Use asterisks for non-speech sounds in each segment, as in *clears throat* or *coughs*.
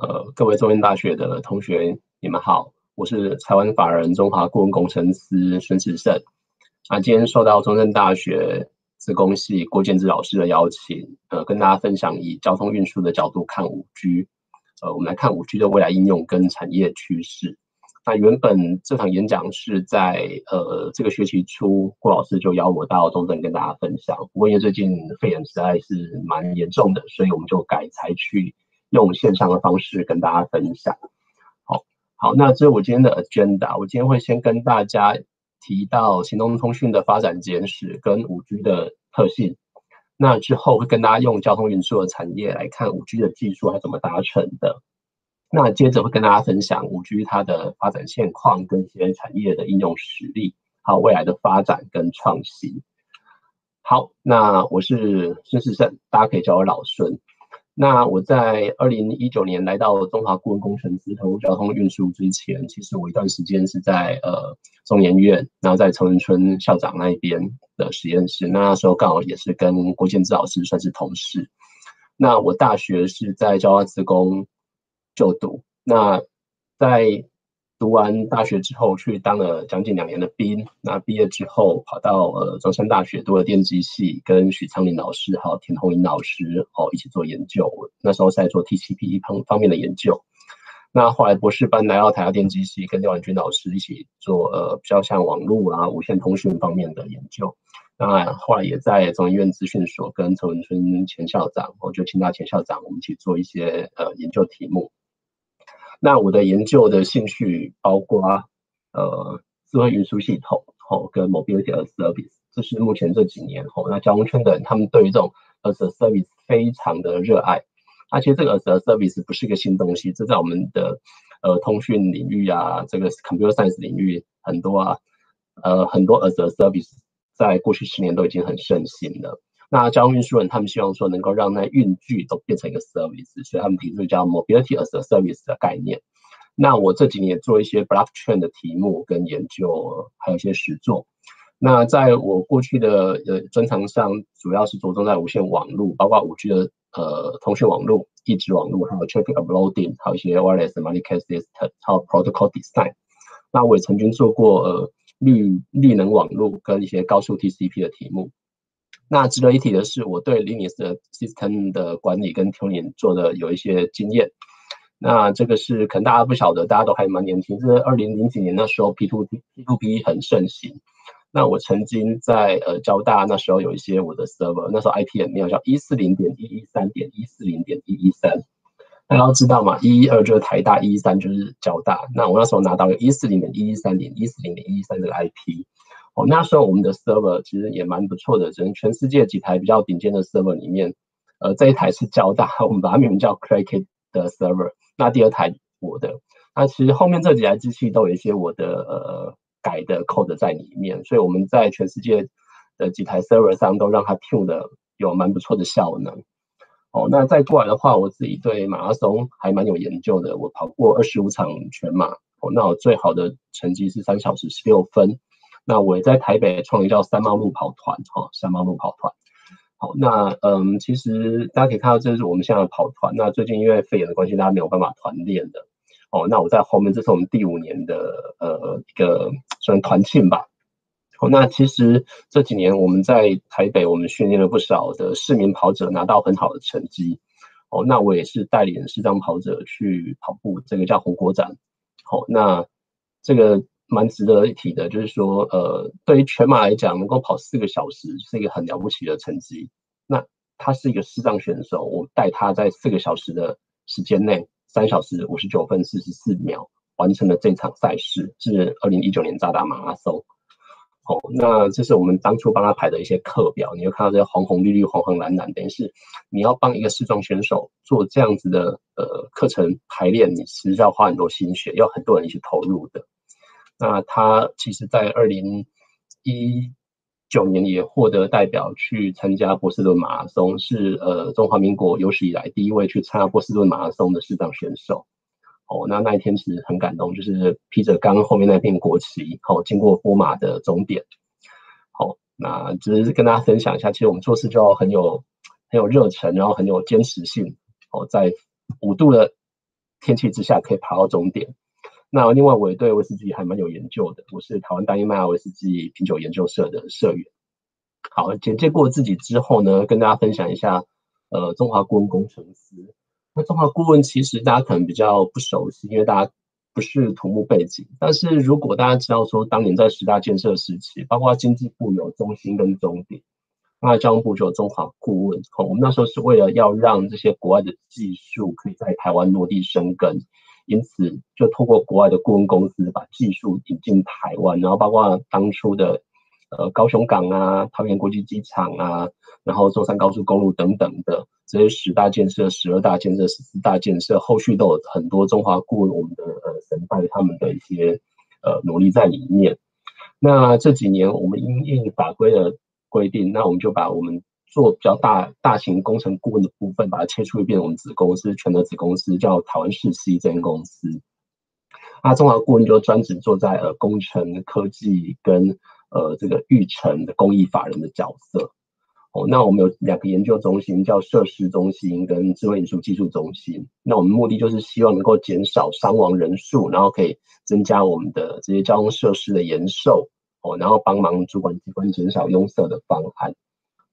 呃，各位中原大学的同学，你们好，我是台湾法人中华顾问工程师孙志胜。啊，今天受到中正大学自工系郭建志老师的邀请，呃，跟大家分享以交通运输的角度看五 G。呃，我们来看五 G 的未来应用跟产业趋势。那原本这场演讲是在呃这个学期初，郭老师就邀我到中正跟大家分享。不过因为最近肺炎实在是蛮严重的，所以我们就改采取。用线上的方式跟大家分享。好，好，那这是我今天的 agenda。我今天会先跟大家提到行动通讯的发展简史跟五 G 的特性。那之后会跟大家用交通运输的产业来看五 G 的技术它怎么达成的。那接着会跟大家分享五 G 它的发展现况跟一些产业的应用实例，还有未来的发展跟创新。好，那我是孙世胜，大家可以叫我老孙。那我在二零一九年来到中华顾问工程师投入交通运输之前，其实我一段时间是在呃中研院，然后在崇仁村校长那一边的实验室。那时候刚好也是跟郭建志老师算是同事。那我大学是在交大职工就读。那在读完大学之后，去当了将近两年的兵。那毕业之后，跑到呃中山大学读了电机系，跟许昌林老师还有田宏英老师哦一起做研究。那时候在做 TCP 方方面的研究。那后来博士班来到台大电机系，跟廖婉君老师一起做呃比较像网络啊、无线通讯方面的研究。那后来也在中医院资讯所跟陈文春前校长，我就清大前校长，我们一起做一些呃研究题目。那我的研究的兴趣包括呃智慧运输系统吼跟 mobility as service，这是目前这几年吼那交通圈的人他们对于这种 as a service 非常的热爱。而且这个 as a service 不是一个新东西，这在我们的呃通讯领域啊，这个 computer science 领域很多啊，呃很多 as a service 在过去十年都已经很盛行了。那交通运输人他们希望说能够让那运具都变成一个 service，所以他们提出叫 mobility as a service 的概念。那我这几年做一些 blockchain 的题目跟研究，还有一些实作。那在我过去的呃专长上，主要是着重在无线网络，包括五 G 的呃通讯网络、一直网络，还有 traffic uploading，还有一些 wireless communication system，还有 protocol design。那我也曾经做过呃绿绿能网络跟一些高速 TCP 的题目。那值得一提的是，我对 Linux 的 system 的管理跟 tuning 做的有一些经验。那这个是可能大家不晓得，大家都还蛮年轻。是二零零几年那时候 P2P P2P 很盛行。那我曾经在呃交大那时候有一些我的 server，那时候 IP 也没有叫一四零点一一三点一四零点一一三。大家都知道嘛，一一二就是台大，一一三就是交大。那我那时候拿到一四零点一一三点一四零点一一三这个 IP。哦，那时候我们的 server 其实也蛮不错的，只能全世界几台比较顶尖的 server 里面，呃，这一台是交大，*laughs* 我们把它命名叫 c r a c k e t 的 server。那第二台我的，那其实后面这几台机器都有一些我的呃改的 code 在里面，所以我们在全世界的几台 server 上都让它 tune 的有蛮不错的效能。哦，那再过来的话，我自己对马拉松还蛮有研究的，我跑过二十五场全马，哦，那我最好的成绩是三小时十六分。那我也在台北创立叫三猫路跑团，哈，三猫路跑团。好，那嗯，其实大家可以看到，这是我们现在的跑团。那最近因为肺炎的关系，大家没有办法团练的。哦，那我在后面，这是我们第五年的呃一个算团庆吧。哦，那其实这几年我们在台北，我们训练了不少的市民跑者，拿到很好的成绩。哦，那我也是带领市长跑者去跑步，这个叫红国展。好，那这个。蛮值得一提的，就是说，呃，对于全马来讲，能够跑四个小时是一个很了不起的成绩。那他是一个视障选手，我带他在四个小时的时间内，三小时五十九分四十四秒完成了这场赛事，是二零一九年扎达马拉松。哦，那这是我们当初帮他排的一些课表，你会看到这些红红绿绿、黄黄蓝蓝，等于是你要帮一个视障选手做这样子的呃课程排练，你其实要花很多心血，要很多人一起投入的。那他其实，在二零一九年也获得代表去参加波士顿马拉松，是呃中华民国有史以来第一位去参加波士顿马拉松的视障选手。哦，那那一天其实很感动，就是披着刚后面那片国旗，哦，经过波马的终点。好，那只是跟大家分享一下，其实我们做事就要很有很有热忱，然后很有坚持性。哦，在五度的天气之下可以爬到终点。那另外我也对威士忌还蛮有研究的，我是台湾大英麦芽威士忌品酒研究社的社员。好，简介过自己之后呢，跟大家分享一下，呃，中华顾问工程师。那中华顾问其实大家可能比较不熟悉，因为大家不是土木背景。但是如果大家知道说，当年在十大建设时期，包括经济部有中心跟中点，那交通部就有中华顾问。我们那时候是为了要让这些国外的技术可以在台湾落地生根。因此，就透过国外的顾问公司把技术引进台湾，然后包括当初的呃高雄港啊、桃园国际机场啊，然后中山高速公路等等的这些十大建设、十二大建设、十四大建设，后续都有很多中华顾问我们的呃神拜他们的一些呃努力在里面。那这几年我们因应法规的规定，那我们就把我们。做比较大大型工程顾问的部分，把它切出一遍，我们子公司全的子公司叫台湾市 C 这间公司。那中华顾问就专职做在呃工程科技跟呃这个育成的公益法人的角色。哦，那我们有两个研究中心，叫设施中心跟智慧艺术技术中心。那我们目的就是希望能够减少伤亡人数，然后可以增加我们的这些交通设施的延寿。哦，然后帮忙主管机关减少拥塞的方案。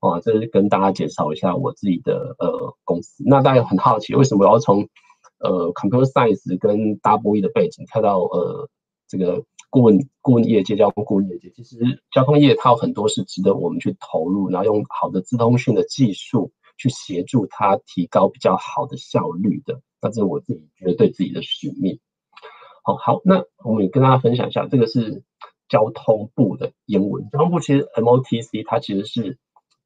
啊，这是跟大家介绍一下我自己的呃公司。那大家很好奇，为什么我要从呃 computer science 跟 W E 的背景跳到呃这个顾问顾问业界、交通顾问业界？其实交通业它有很多是值得我们去投入，然后用好的自通讯的技术去协助它提高比较好的效率的。那这是我自己觉得对自己的使命。好好，那我们也跟大家分享一下，这个是交通部的英文。交通部其实 MOTC 它其实是。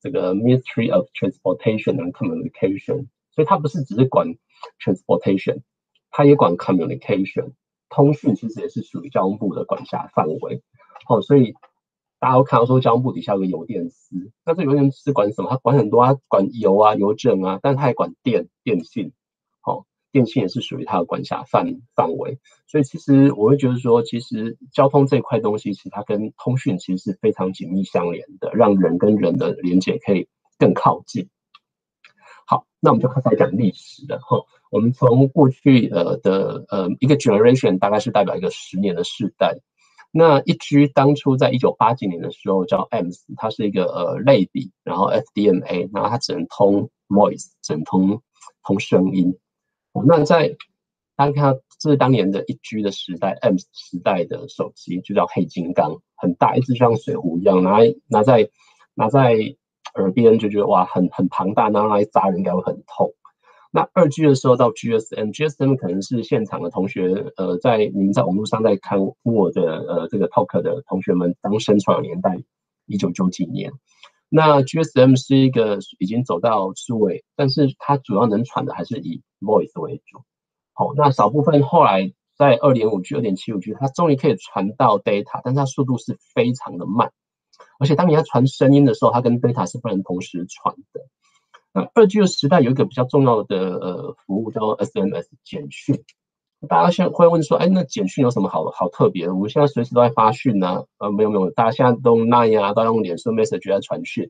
这个 Ministry of Transportation and Communication，所以它不是只是管 transportation，它也管 communication，通讯其实也是属于交通部的管辖范围。哦，所以大家都看到说交通部底下有个邮电司，那这邮电司管什么？它管很多，啊管邮啊、邮政啊，但它也管电、电信。电信也是属于它的管辖范范围，所以其实我会觉得说，其实交通这一块东西，其实它跟通讯其实是非常紧密相连的，让人跟人的连接可以更靠近。好，那我们就开始来讲历史了哈。我们从过去呃的呃一个 generation 大概是代表一个十年的世代。那一 G 当初在一九八几年的时候叫 ms 它是一个呃类比，然后 FDMA，然后它只能通 voice，只能通通声音。那在大家看，这是当年的一 G 的时代，M 时代的手机就叫黑金刚，很大，一只像水壶一样，拿拿在拿在耳边就觉得哇，很很庞大，拿来砸人应该会很痛。那二 G 的时候到 GSM，GSM 可能是现场的同学，呃，在你们在网络上在看我的呃这个 talk 的同学们当生传的年代，一九九几年。那 GSM 是一个已经走到数位，但是它主要能传的还是以 voice 为主。好，那少部分后来在二点五 G、二点七五 G，它终于可以传到 data，但是它速度是非常的慢，而且当你要传声音的时候，它跟 data 是不能同时传的。那二 G 的时代有一个比较重要的呃服务叫 SMS 简讯。大家现在会问说，哎，那简讯有什么好好特别的？我们现在随时都在发讯呢。呃，没有没有，大家现在都用 Line 啊，都用脸书 Message 在传讯。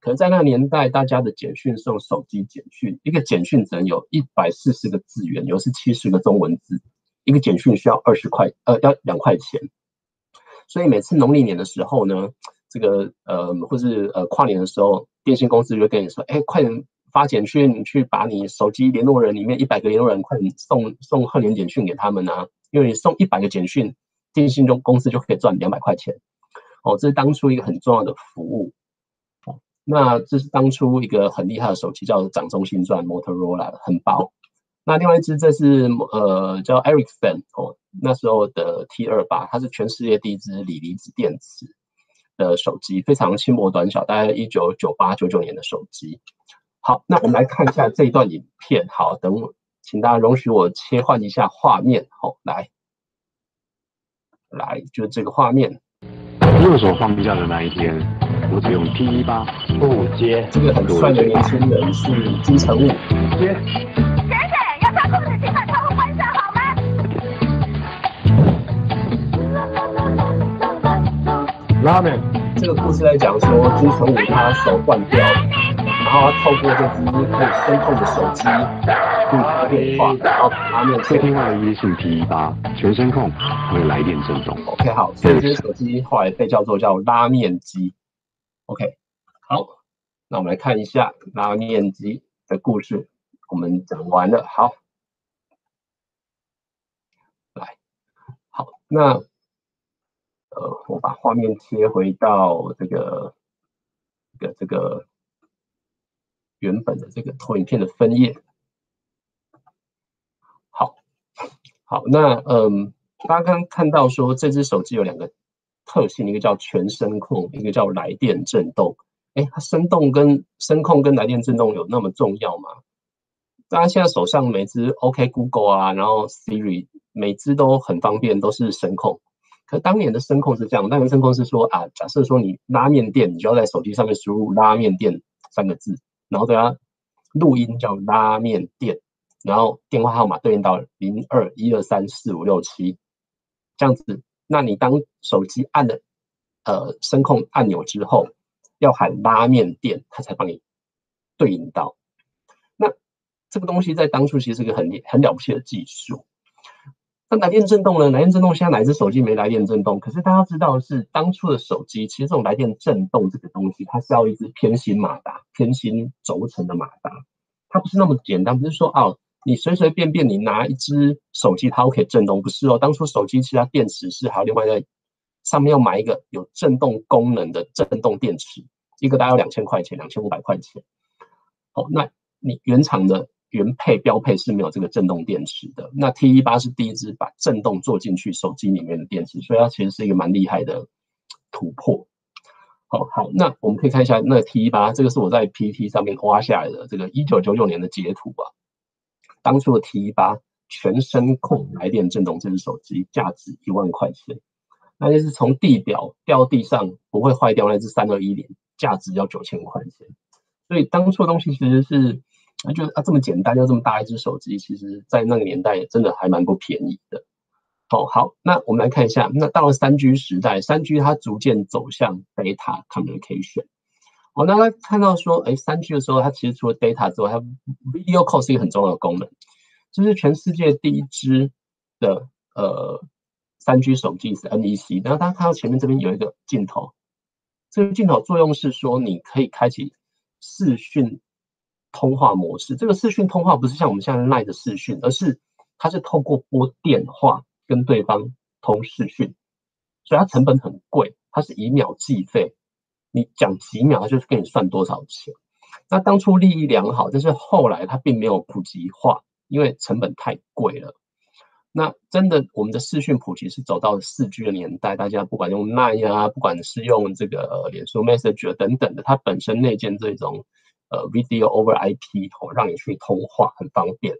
可能在那个年代，大家的简讯是用手机简讯，一个简讯只能有一百四十个字元，有是七十个中文字，一个简讯需要二十块，呃，要两块钱。所以每次农历年的时候呢，这个呃，或是呃跨年的时候，电信公司就会跟你说，哎，快点。发简讯去把你手机联络人里面一百个联络人快点送送贺年简讯给他们啊！因为你送一百个简讯，电信中公司就可以赚两百块钱。哦，这是当初一个很重要的服务。那这是当初一个很厉害的手机，叫掌中心钻 Motorola，很薄。那另外一只这是呃叫 Ericsson 哦，那时候的 T 二八，它是全世界第一支锂离子电池的手机，非常轻薄短小，大概一九九八九九年的手机。好，那我们来看一下这一段影片。好，等我，请大家容许我切换一下画面。好，来，来，就这个画面。右手放假的那一天，我只用 T 一八不接。这个很帅的年轻人是金城武。接。先生，要把裤子先把窗户关上好吗？拉面。这个故事在讲说金城武他手断掉。然后他透过这只可以声控的手机去电话，然后拉面接听话的一信 T 一八全声控会来电震动。OK，好，所以这些手机后来被叫做叫拉面机。OK，好，那我们来看一下拉面机的故事，我们讲完了。好，来，好，那呃，我把画面切回到这个这个这个原本的这个投影片的分页。好，好，那嗯。大家刚刚看到说这只手机有两个特性，一个叫全声控，一个叫来电震动。哎，它声动跟声控跟来电震动有那么重要吗？大家现在手上每只 OK Google 啊，然后 Siri 每只都很方便，都是声控。可当年的声控是这样，当年声控是说啊，假设说你拉面店，你就要在手机上面输入“拉面店”三个字，然后等下录音叫拉面店，然后电话号码对应到零二一二三四五六七。这样子，那你当手机按了呃声控按钮之后，要喊拉面店，它才帮你对应到。那这个东西在当初其实是个很很了不起的技术。那来电震动呢？来电震动现在哪只手机没来电震动？可是大家知道是，当初的手机其实这种来电震动这个东西，它是要一只偏心马达、偏心轴承的马达，它不是那么简单，不是说哦。你随随便便你拿一只手机，它都可以震动，不是哦。当初手机其实电池是还有另外在上面要买一个有震动功能的震动电池，一个大概要两千块钱，两千五百块钱。哦，那你原厂的原配标配是没有这个震动电池的。那 T 一八是第一支把震动做进去手机里面的电池，所以它其实是一个蛮厉害的突破。好好，那我们可以看一下那 T 一八，这个是我在 PT 上面挖下来的这个一九九九年的截图啊。当初的 T 一八全声控来电震动这只手机价值一万块钱，那就是从地表掉地上不会坏掉那只三二一零，价值要九千块钱。所以当初的东西其实是，那就啊这么简单就这么大一只手机，其实在那个年代真的还蛮不便宜的。哦好，那我们来看一下，那到了三 G 时代，三 G 它逐渐走向 data communication。哦，那他看到说，哎，三 G 的时候，它其实除了 data 之外，它 video call 是一个很重要的功能。这是全世界第一支的呃三 G 手机是 NEC，然后大家看到前面这边有一个镜头，这个镜头作用是说你可以开启视讯通话模式。这个视讯通话不是像我们现在 Line 的视讯，而是它是透过拨电话跟对方通视讯，所以它成本很贵，它是以秒计费。你讲几秒，它就是给你算多少钱。那当初利益良好，但是后来它并没有普及化，因为成本太贵了。那真的，我们的视讯普及是走到四 G 的年代，大家不管用 Line 啊，不管是用这个脸书 Messenger 等等的，它本身内建这种呃 Video over IP 哦，让你去通话很方便。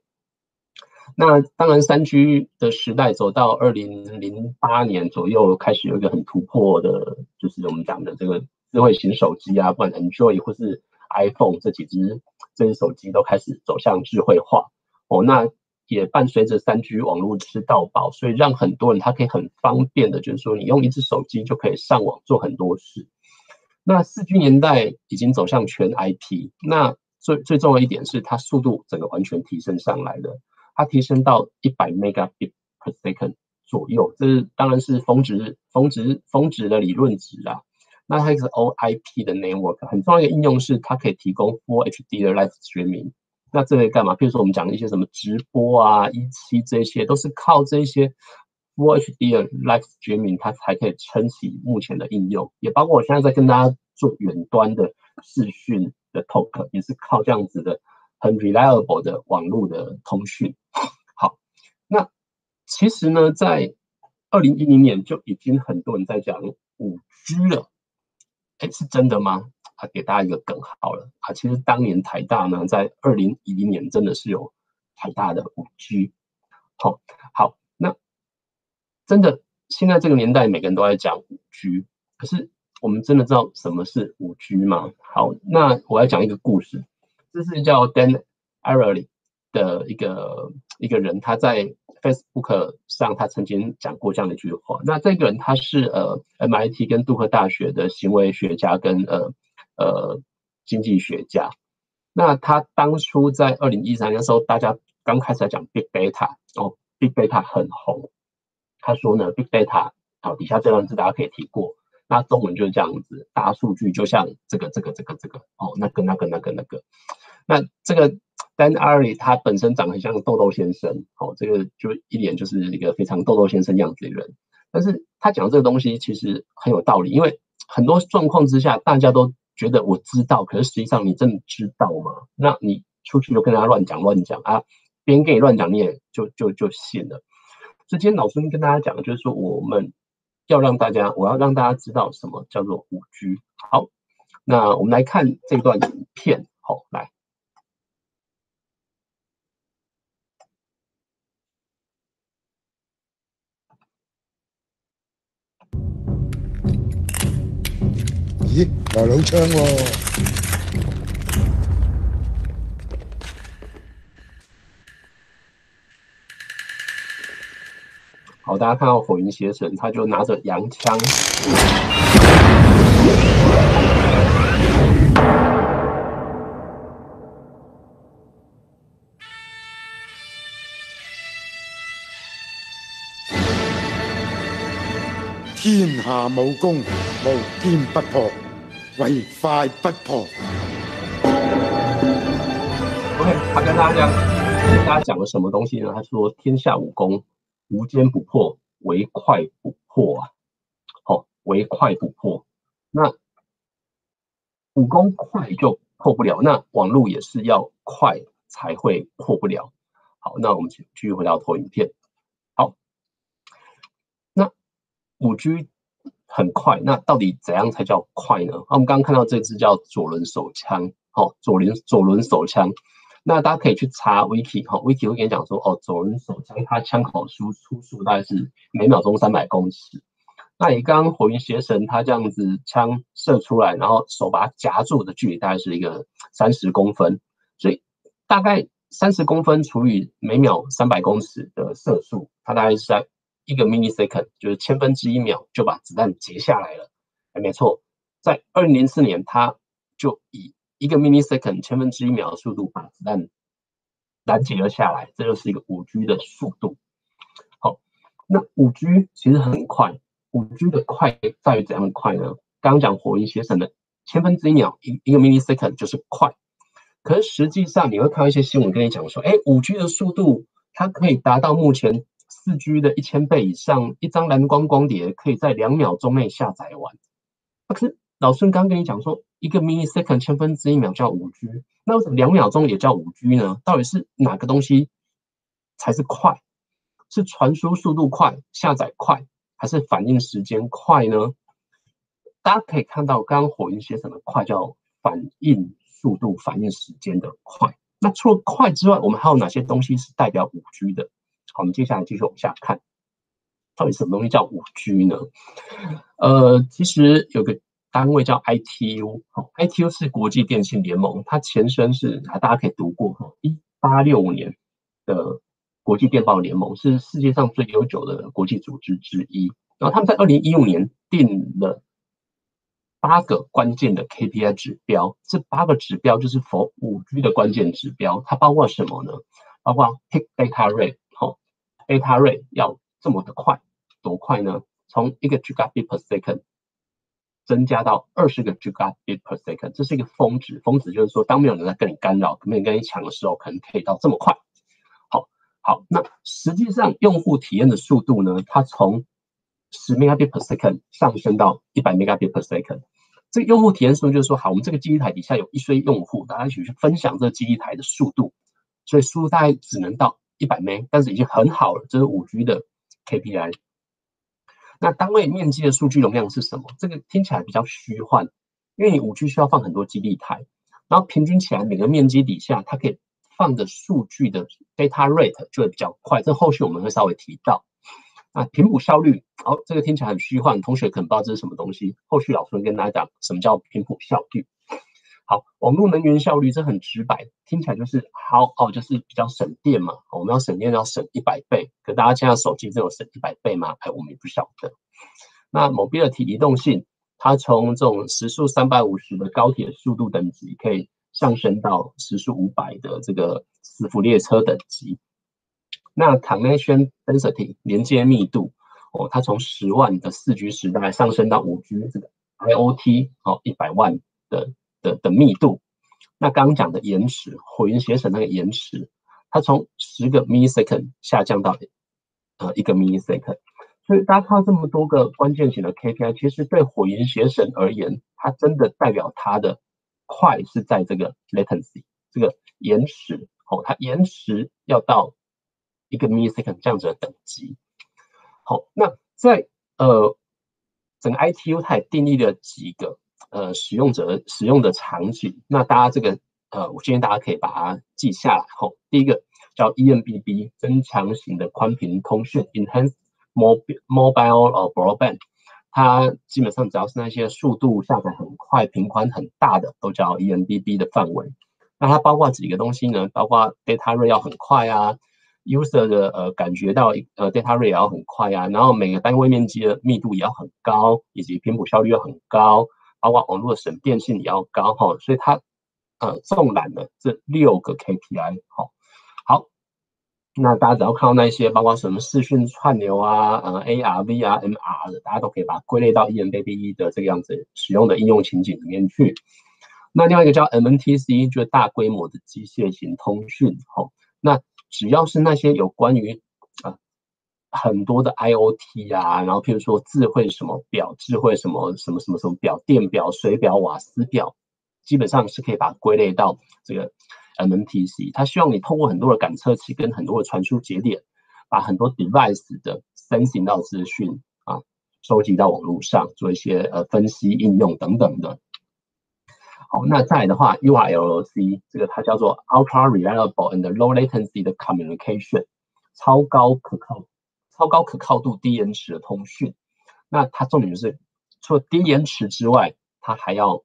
那当然，三 G 的时代走到二零零八年左右，开始有一个很突破的，就是我们讲的这个。智慧型手机啊，不管 Android 或是 iPhone 这几只这只手机都开始走向智慧化哦。那也伴随着三 G 网络吃到饱，所以让很多人他可以很方便的，就是说你用一只手机就可以上网做很多事。那四 G 年代已经走向全 IP，那最最重要一点是它速度整个完全提升上来的，它提升到一百 megabit per second 左右，这是当然是峰值峰值峰值的理论值啊。那它是 OIP 的 network，很重要一个应用是它可以提供 Full HD 的 live 全民。那这个干嘛？比如说我们讲的一些什么直播啊、一期这些，都是靠这些 Full HD 的 live streaming，它才可以撑起目前的应用。也包括我现在在跟大家做远端的视讯的 talk，也是靠这样子的很 reliable 的网络的通讯。好，那其实呢，在二零一零年就已经很多人在讲五 G 了。哎，是真的吗？啊，给大家一个梗好了啊，其实当年台大呢，在二零一零年真的是有台大的五 G。好，好，真的现在这个年代，每个人都在讲五 G，可是我们真的知道什么是五 G 吗？好，那我要讲一个故事，这是叫 Dan Ariely 的一个一个人，他在 Facebook 上，他曾经讲过这样的一句话。那这个人他是呃 MIT 跟杜克大学的行为学家跟呃呃经济学家。那他当初在二零一三年的时候，大家刚开始在讲 Big Data，哦，Big Data 很红。他说呢，Big Data 好，底下这段字大家可以提过。那中文就是这样子，大数据就像这个这个这个这个哦，那个那个那个那个。那这个 Dan Ari，他本身长得很像豆豆先生，哦，这个就一脸就是一个非常豆豆先生样子的人。但是他讲这个东西其实很有道理，因为很多状况之下，大家都觉得我知道，可是实际上你真的知道吗？那你出去就跟他乱讲乱讲啊，别人跟你乱讲，你也就就就信了。今天老孙跟大家讲的就是说，我们要让大家，我要让大家知道什么叫做五 G。好，那我们来看这段影片。好，来。咦，來老槍喎！好，大家看到火云邪神，他就拿着洋枪。天下武功，無堅不破，唯快不破。OK，他跟大家讲，跟大家讲了什么东西呢？他说天下武功无坚不破，唯快不破啊！好，唯快不破。那武功快就破不了，那网络也是要快才会破不了。好，那我们继续回到投影片。好，那五 G 很快，那到底怎样才叫快呢？我们刚刚看到这支叫左轮手枪，哦，左轮左轮手枪。那大家可以去查 Wiki，哈，Wiki 会跟你讲说，哦，左轮手枪它枪口输出速大概是每秒钟三百公尺。那你刚刚火云邪神他这样子枪射出来，然后手把它夹住的距离大概是一个三十公分，所以大概三十公分除以每秒三百公尺的射速，它大概是在。一个 mini second，就是千分之一秒就把子弹截下来了，哎，没错，在二零零四年，他就以一个 millisecond 千分之一秒的速度把子弹拦截了下来，这就是一个五 G 的速度。好，那五 G 其实很快，五 G 的快在于怎样的快呢？刚刚讲火云邪神的千分之一秒一一个 millisecond 就是快，可是实际上你会看到一些新闻跟你讲说，哎，五 G 的速度它可以达到目前。四 G 的一千倍以上，一张蓝光光碟可以在两秒钟内下载完。可是老孙刚跟你讲说，一个 mini second 千分之一秒叫五 G，那为什么两秒钟也叫五 G 呢？到底是哪个东西才是快？是传输速度快、下载快，还是反应时间快呢？大家可以看到，刚刚火云写成的快叫反应速度、反应时间的快。那除了快之外，我们还有哪些东西是代表五 G 的？好，我们接下来继续往下看，到底什么东西叫五 G 呢？呃，其实有个单位叫 ITU，ITU 是国际电信联盟，它前身是啊，大家可以读过哈，一八六五年的国际电报联盟是世界上最悠久的国际组织之一。然后他们在二零一五年定了八个关键的 KPI 指标，这八个指标就是 for 五 G 的关键指标，它包括什么呢？包括 Peak Data Rate。data rate 要这么的快，多快呢？从一个 gigabit per second 增加到二十个 Gbps，这是一个峰值。峰值就是说，当没有人在跟你干扰、没有人跟你抢的时候，可能可以到这么快。好，好，那实际上用户体验的速度呢？它从十 megabit per second 上升到一百 megabit per second。这个用户体验速度就是说，好，我们这个基地台底下有一堆用户，大家一起去分享这个基地台的速度，所以速度大概只能到。一百 m 但是已经很好了，这是五 G 的 KPI。那单位面积的数据容量是什么？这个听起来比较虚幻，因为你五 G 需要放很多基地台，然后平均起来每个面积底下，它可以放的数据的 data rate 就会比较快。这后续我们会稍微提到。那频谱效率，哦，这个听起来很虚幻，同学可能不知道这是什么东西。后续老师会跟大家讲什么叫频谱效率。好，网络能源效率这很直白，听起来就是 how 哦，就是比较省电嘛。我们要省电要省一百倍，可大家现在手机这种省一百倍吗？哎，我们也不晓得。那 mobility 移动性，它从这种时速三百五十的高铁速度等级，可以上升到时速五百的这个磁浮列车等级。那 connection density 连接密度哦，它从十万的四 G 时代上升到五 G 这个 IOT 哦一百万的的的密度。那刚刚讲的延迟，火云邪神那个延迟，它从十个 millisecond 下降到呃一个 millisecond。所以大家看到这么多个关键型的 KPI，其实对火云邪神而言，它真的代表它的快是在这个 latency 这个延迟哦，它延迟要到。一个 millisecond 这样子的等级，好，那在呃整个 ITU 它也定义了几个呃使用者使用的场景，那大家这个呃我建议大家可以把它记下来。吼，第一个叫 eMBB 增强型的宽频通讯 Enhanced Mobile Mobile Broadband，它基本上只要是那些速度下载很快、频宽很大的，都叫 eMBB 的范围。那它包括几个东西呢？包括 data rate 要很快啊。user 的呃感觉到呃 data rate 也要很快啊，然后每个单位面积的密度也要很高，以及频谱效率要很高，包括网络的省电性也要高哈，所以它呃纵览了这六个 KPI 好，好，那大家只要看到那些包括什么视讯串流啊，呃 AR、VR、MR 的，大家都可以把它归类到 eMBB 的这个样子使用的应用情景里面去。那另外一个叫 MNTC，就是大规模的机械型通讯，好，那。只要是那些有关于啊很多的 IOT 啊，然后譬如说智慧什么表、智慧什么什么什么什么表、电表、水表、瓦斯表，基本上是可以把它归类到这个 MNTC。它希望你通过很多的感测器跟很多的传输节点，把很多 device 的 sensing 到资讯啊收集到网络上，做一些呃分析、应用等等的。好，那再来的话，URLC 这个它叫做 Ultra Reliable and Low Latency 的 Communication，超高可靠、超高可靠度、低延迟的通讯。那它重点就是除了低延迟之外，它还要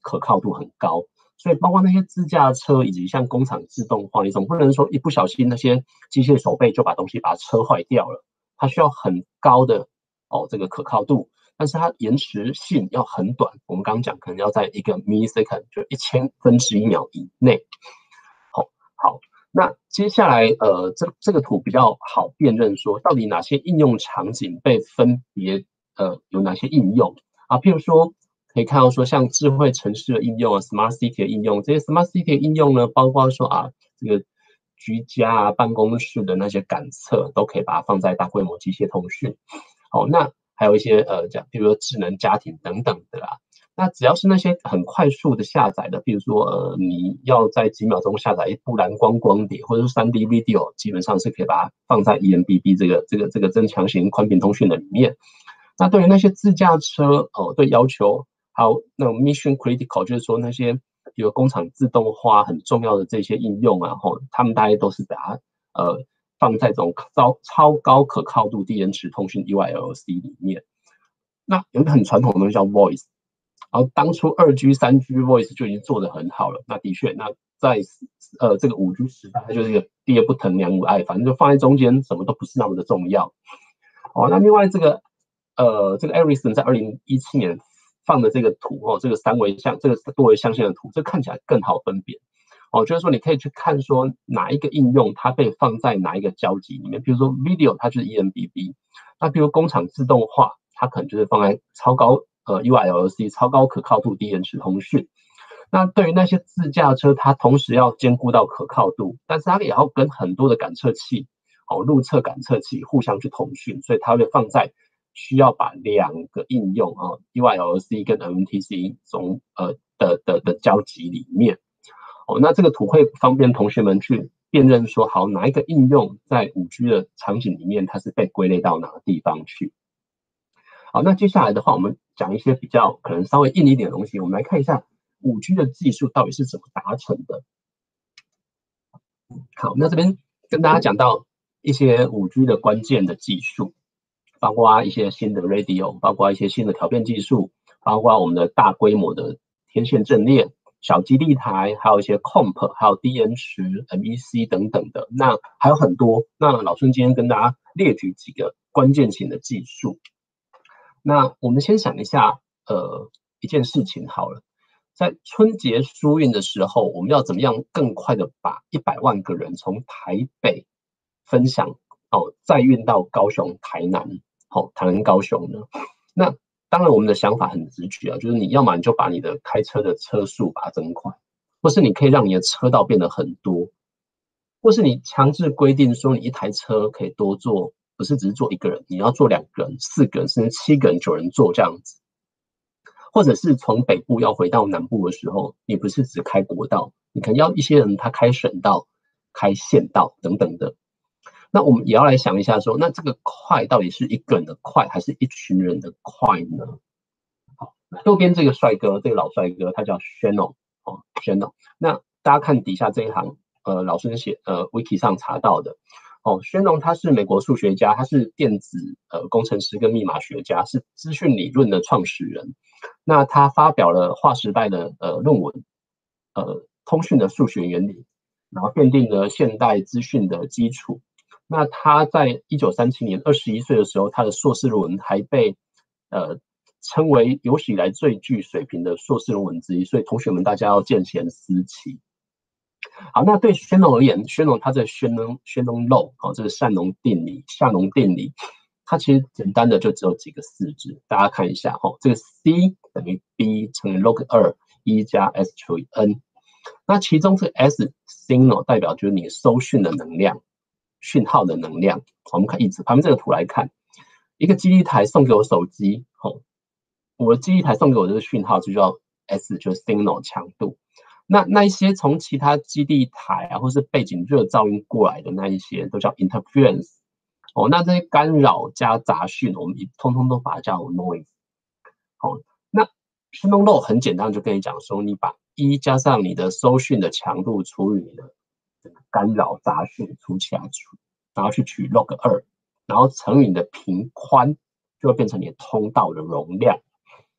可靠度很高。所以包括那些自驾车以及像工厂自动化，你总不能说一不小心那些机械手背就把东西把车坏掉了。它需要很高的哦这个可靠度。但是它延迟性要很短，我们刚刚讲可能要在一个 millisecond，就一千分之一秒以内。好，好，那接下来呃，这这个图比较好辨认，说到底哪些应用场景被分别呃有哪些应用啊？譬如说可以看到说像智慧城市的应用啊，smart city 的应用，这些 smart city 的应用呢，包括说啊这个居家啊办公室的那些感测，都可以把它放在大规模机械通讯。好，那。还有一些呃，讲比如说智能家庭等等的啦。那只要是那些很快速的下载的，比如说呃，你要在几秒钟下载一部蓝光光碟或者是三 D video，基本上是可以把它放在 eMBB 这个这个这个增强型宽频通讯的里面。那对于那些自驾车哦，对要求还有那种 mission critical，就是说那些比如工厂自动化很重要的这些应用啊，吼，他们大概都是把它呃。放在这种超超高可靠度低延迟通讯 URLC 里面，那有一个很传统的东西叫 Voice，然后当初二 G、三 G Voice 就已经做得很好了。那的确，那在呃这个五 G 时代，它就是一个爹不疼娘不爱，反正就放在中间，什么都不是那么的重要。哦，那另外这个呃这个 Ericsson 在二零一七年放的这个图哦，这个三维像这个多维象限的图，这看起来更好分辨。哦，就是说你可以去看说哪一个应用它被放在哪一个交集里面，比如说 video 它就是 eMBB，那比如工厂自动化它可能就是放在超高呃 URLC 超高可靠度低延迟通讯。那对于那些自驾车，它同时要兼顾到可靠度，但是它也要跟很多的感测器哦路测感测器互相去通讯，所以它会放在需要把两个应用啊 URLC 跟 MTC 中呃的的的交集里面。哦，那这个图会方便同学们去辨认说，好哪一个应用在五 G 的场景里面，它是被归类到哪个地方去？好，那接下来的话，我们讲一些比较可能稍微硬一点的东西。我们来看一下五 G 的技术到底是怎么达成的。好，那这边跟大家讲到一些五 G 的关键的技术，包括一些新的 radio，包括一些新的调变技术，包括我们的大规模的天线阵列。小基地台，还有一些 comp，还有低延迟 MEC 等等的，那还有很多。那老孙今天跟大家列举几个关键型的技术。那我们先想一下，呃，一件事情好了，在春节疏运的时候，我们要怎么样更快的把一百万个人从台北分享哦，再运到高雄、台南，好，台南、高雄呢？那当然，我们的想法很直觉啊，就是你要么你就把你的开车的车速把它增快，或是你可以让你的车道变得很多，或是你强制规定说你一台车可以多坐，不是只是坐一个人，你要坐两个人、四个人，甚至七个人、九人坐这样子。或者是从北部要回到南部的时候，你不是只开国道，你可能要一些人他开省道、开县道等等的。那我们也要来想一下，说那这个快到底是一个人的快，还是一群人的快呢？好，右边这个帅哥，这个老帅哥，他叫 Shannon 哦宣诺。那大家看底下这一行，呃，老师写，呃，Wiki 上查到的哦，Shannon 他是美国数学家，他是电子呃工程师跟密码学家，是资讯理论的创始人。那他发表了划时代的呃论文，呃，通讯的数学原理，然后奠定了现代资讯的基础。那他在一九三七年二十一岁的时候，他的硕士论文还被呃称为有史以来最具水平的硕士论文之一，所以同学们大家要见贤思齐。好，那对宣农而言，宣农它的宣农宣农漏哦，这个善农定理、下农定理，它其实简单的就只有几个式子，大家看一下哈，这个 C 等于 B 乘以 log 二一加 S 除以 N，那其中这个 S signal 代表就是你收讯的能量。讯号的能量，我们看一直旁边这个图来看，一个基地台送给我手机，吼，我的基地台送给我这个讯号就叫 S，就是 signal 强度。那那一些从其他基地台啊，或是背景热噪音过来的那一些，都叫 interference。哦，那这些干扰加杂讯，我们一通通都把它叫 noise。好，那讯动漏很简单，就跟你讲说，你把一加上你的收讯的强度除以你的。干扰杂讯除起来除，然后去取 log 二，然后乘以你的频宽，就会变成你的通道的容量。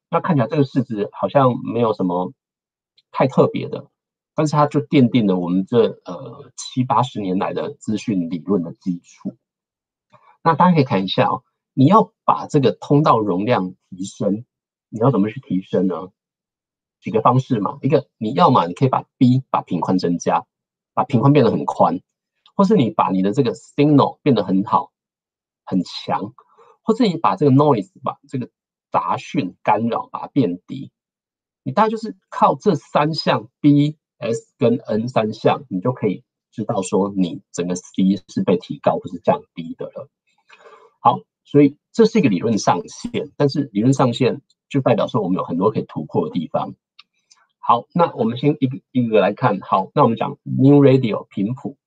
那看起来这个式子好像没有什么太特别的，但是它就奠定了我们这呃七八十年来的资讯理论的基础。那大家可以看一下哦，你要把这个通道容量提升，你要怎么去提升呢？几个方式嘛，一个你要嘛，你可以把 B 把频宽增加。把频宽变得很宽，或是你把你的这个 signal 变得很好、很强，或是你把这个 noise 把这个杂讯干扰把它变低，你大概就是靠这三项 B、S 跟 N 三项，你就可以知道说你整个 C 是被提高或是降低的了。好，所以这是一个理论上限，但是理论上限就代表说我们有很多可以突破的地方。好，那我们先一个一个来看。好，那我们讲 New Radio 频谱，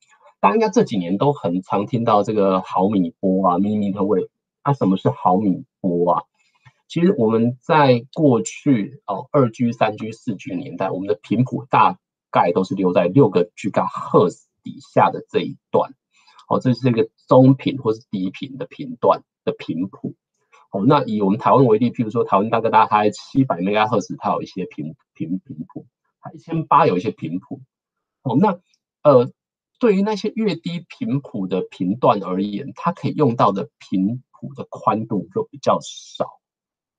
大家应该这几年都很常听到这个毫米波啊，millimeter wave。它什么是毫米波啊？其实我们在过去哦，二 G、三 G、四 G 年代，我们的频谱大概都是留在六个 G 刚赫兹底下的这一段。哦，这是一个中频或是低频的频段的频谱。哦，那以我们台湾为例，譬如说台湾大哥大概七百 MHz，它有一些频频频谱，它一千八有一些频谱。哦，那呃，对于那些越低频谱的频段而言，它可以用到的频谱的宽度就比较少。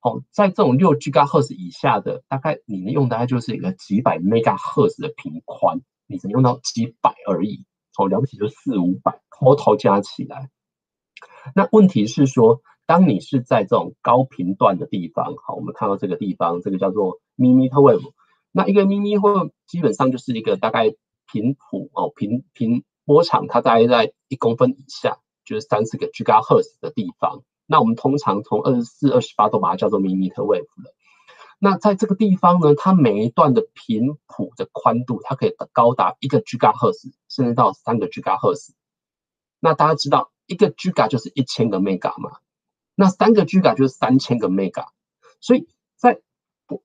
哦，在这种六 GHz 以下的，大概你能用大概就是一个几百 MHz 的频宽，你只能用到几百而已。哦，了不起就四五百，total 加起来。那问题是说。当你是在这种高频段的地方，好，我们看到这个地方，这个叫做 millimeter wave。那一个 millimeter wave 基本上就是一个大概频谱哦，频频波长它大概在一公分以下，就是三四个 gigahertz 的地方。那我们通常从二十四、二十八都把它叫做 millimeter wave 了。那在这个地方呢，它每一段的频谱的宽度，它可以高达一个 gigahertz，甚至到三个 gigahertz。那大家知道一个 giga 就是一千个 mega 嘛？那三个 Giga 就是三千个 Mega，所以在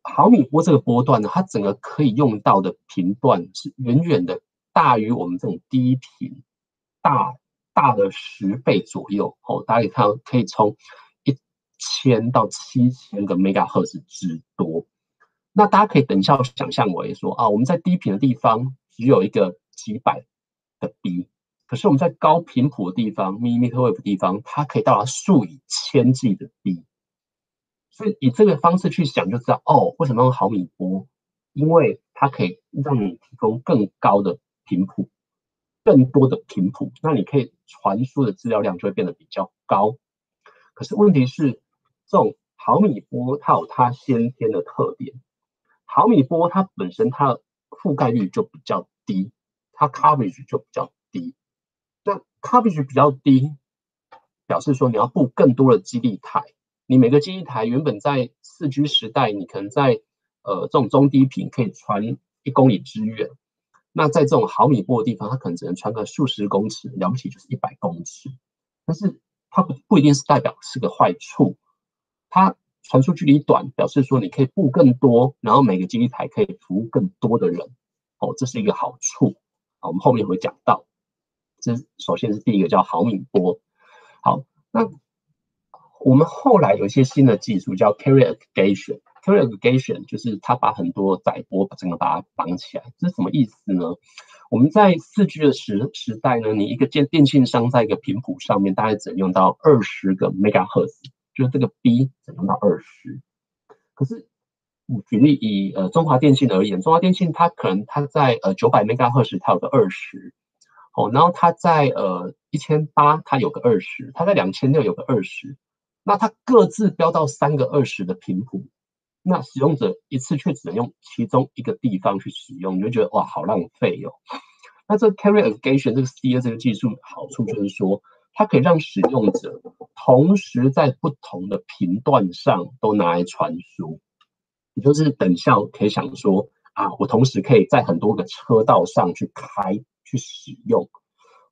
毫米波这个波段呢，它整个可以用到的频段是远远的大于我们这种低频大大的十倍左右。哦，大家可以看到，可以从一千到七千个 Mega 赫兹之多。那大家可以等一下想象为说啊，我们在低频的地方只有一个几百的 B。可是我们在高频谱的地方，millimeter wave 地方，它可以到达数以千计的 B，所以以这个方式去想就知道，哦，为什么用毫米波？因为它可以让你提供更高的频谱，更多的频谱，那你可以传输的资料量就会变得比较高。可是问题是，这种毫米波它有它先天的特点，毫米波它本身它的覆盖率就比较低，它 coverage 就比较低。那 coverage 比较低，表示说你要布更多的基地台。你每个基地台原本在四 G 时代，你可能在呃这种中低频可以传一公里之远，那在这种毫米波的地方，它可能只能传个数十公尺，了不起就是一百公尺。但是它不不一定是代表是个坏处，它传输距离短，表示说你可以布更多，然后每个基地台可以服务更多的人，哦，这是一个好处。我们后面会讲到。这首先是第一个叫毫米波。好，那我们后来有一些新的技术叫 carrier aggregation。Carrier aggregation 就是它把很多载波整个把它绑起来。这是什么意思呢？我们在四 G 的时时代呢，你一个电电信商在一个频谱上面大概只能用到二十个 megahertz，就是这个 B 只能用到二十。可是，我举例以呃中华电信而言，中华电信它可能它在呃九百 megahertz 它有个二十。哦，然后它在呃一千八，它有个二十，它在两千六有个二十，那它各自标到三个二十的频谱，那使用者一次却只能用其中一个地方去使用，你就觉得哇，好浪费哦。那这 carry aggregation 这个 C A 这个技术好处就是说，它可以让使用者同时在不同的频段上都拿来传输，也就是等效可以想说啊，我同时可以在很多个车道上去开。去使用，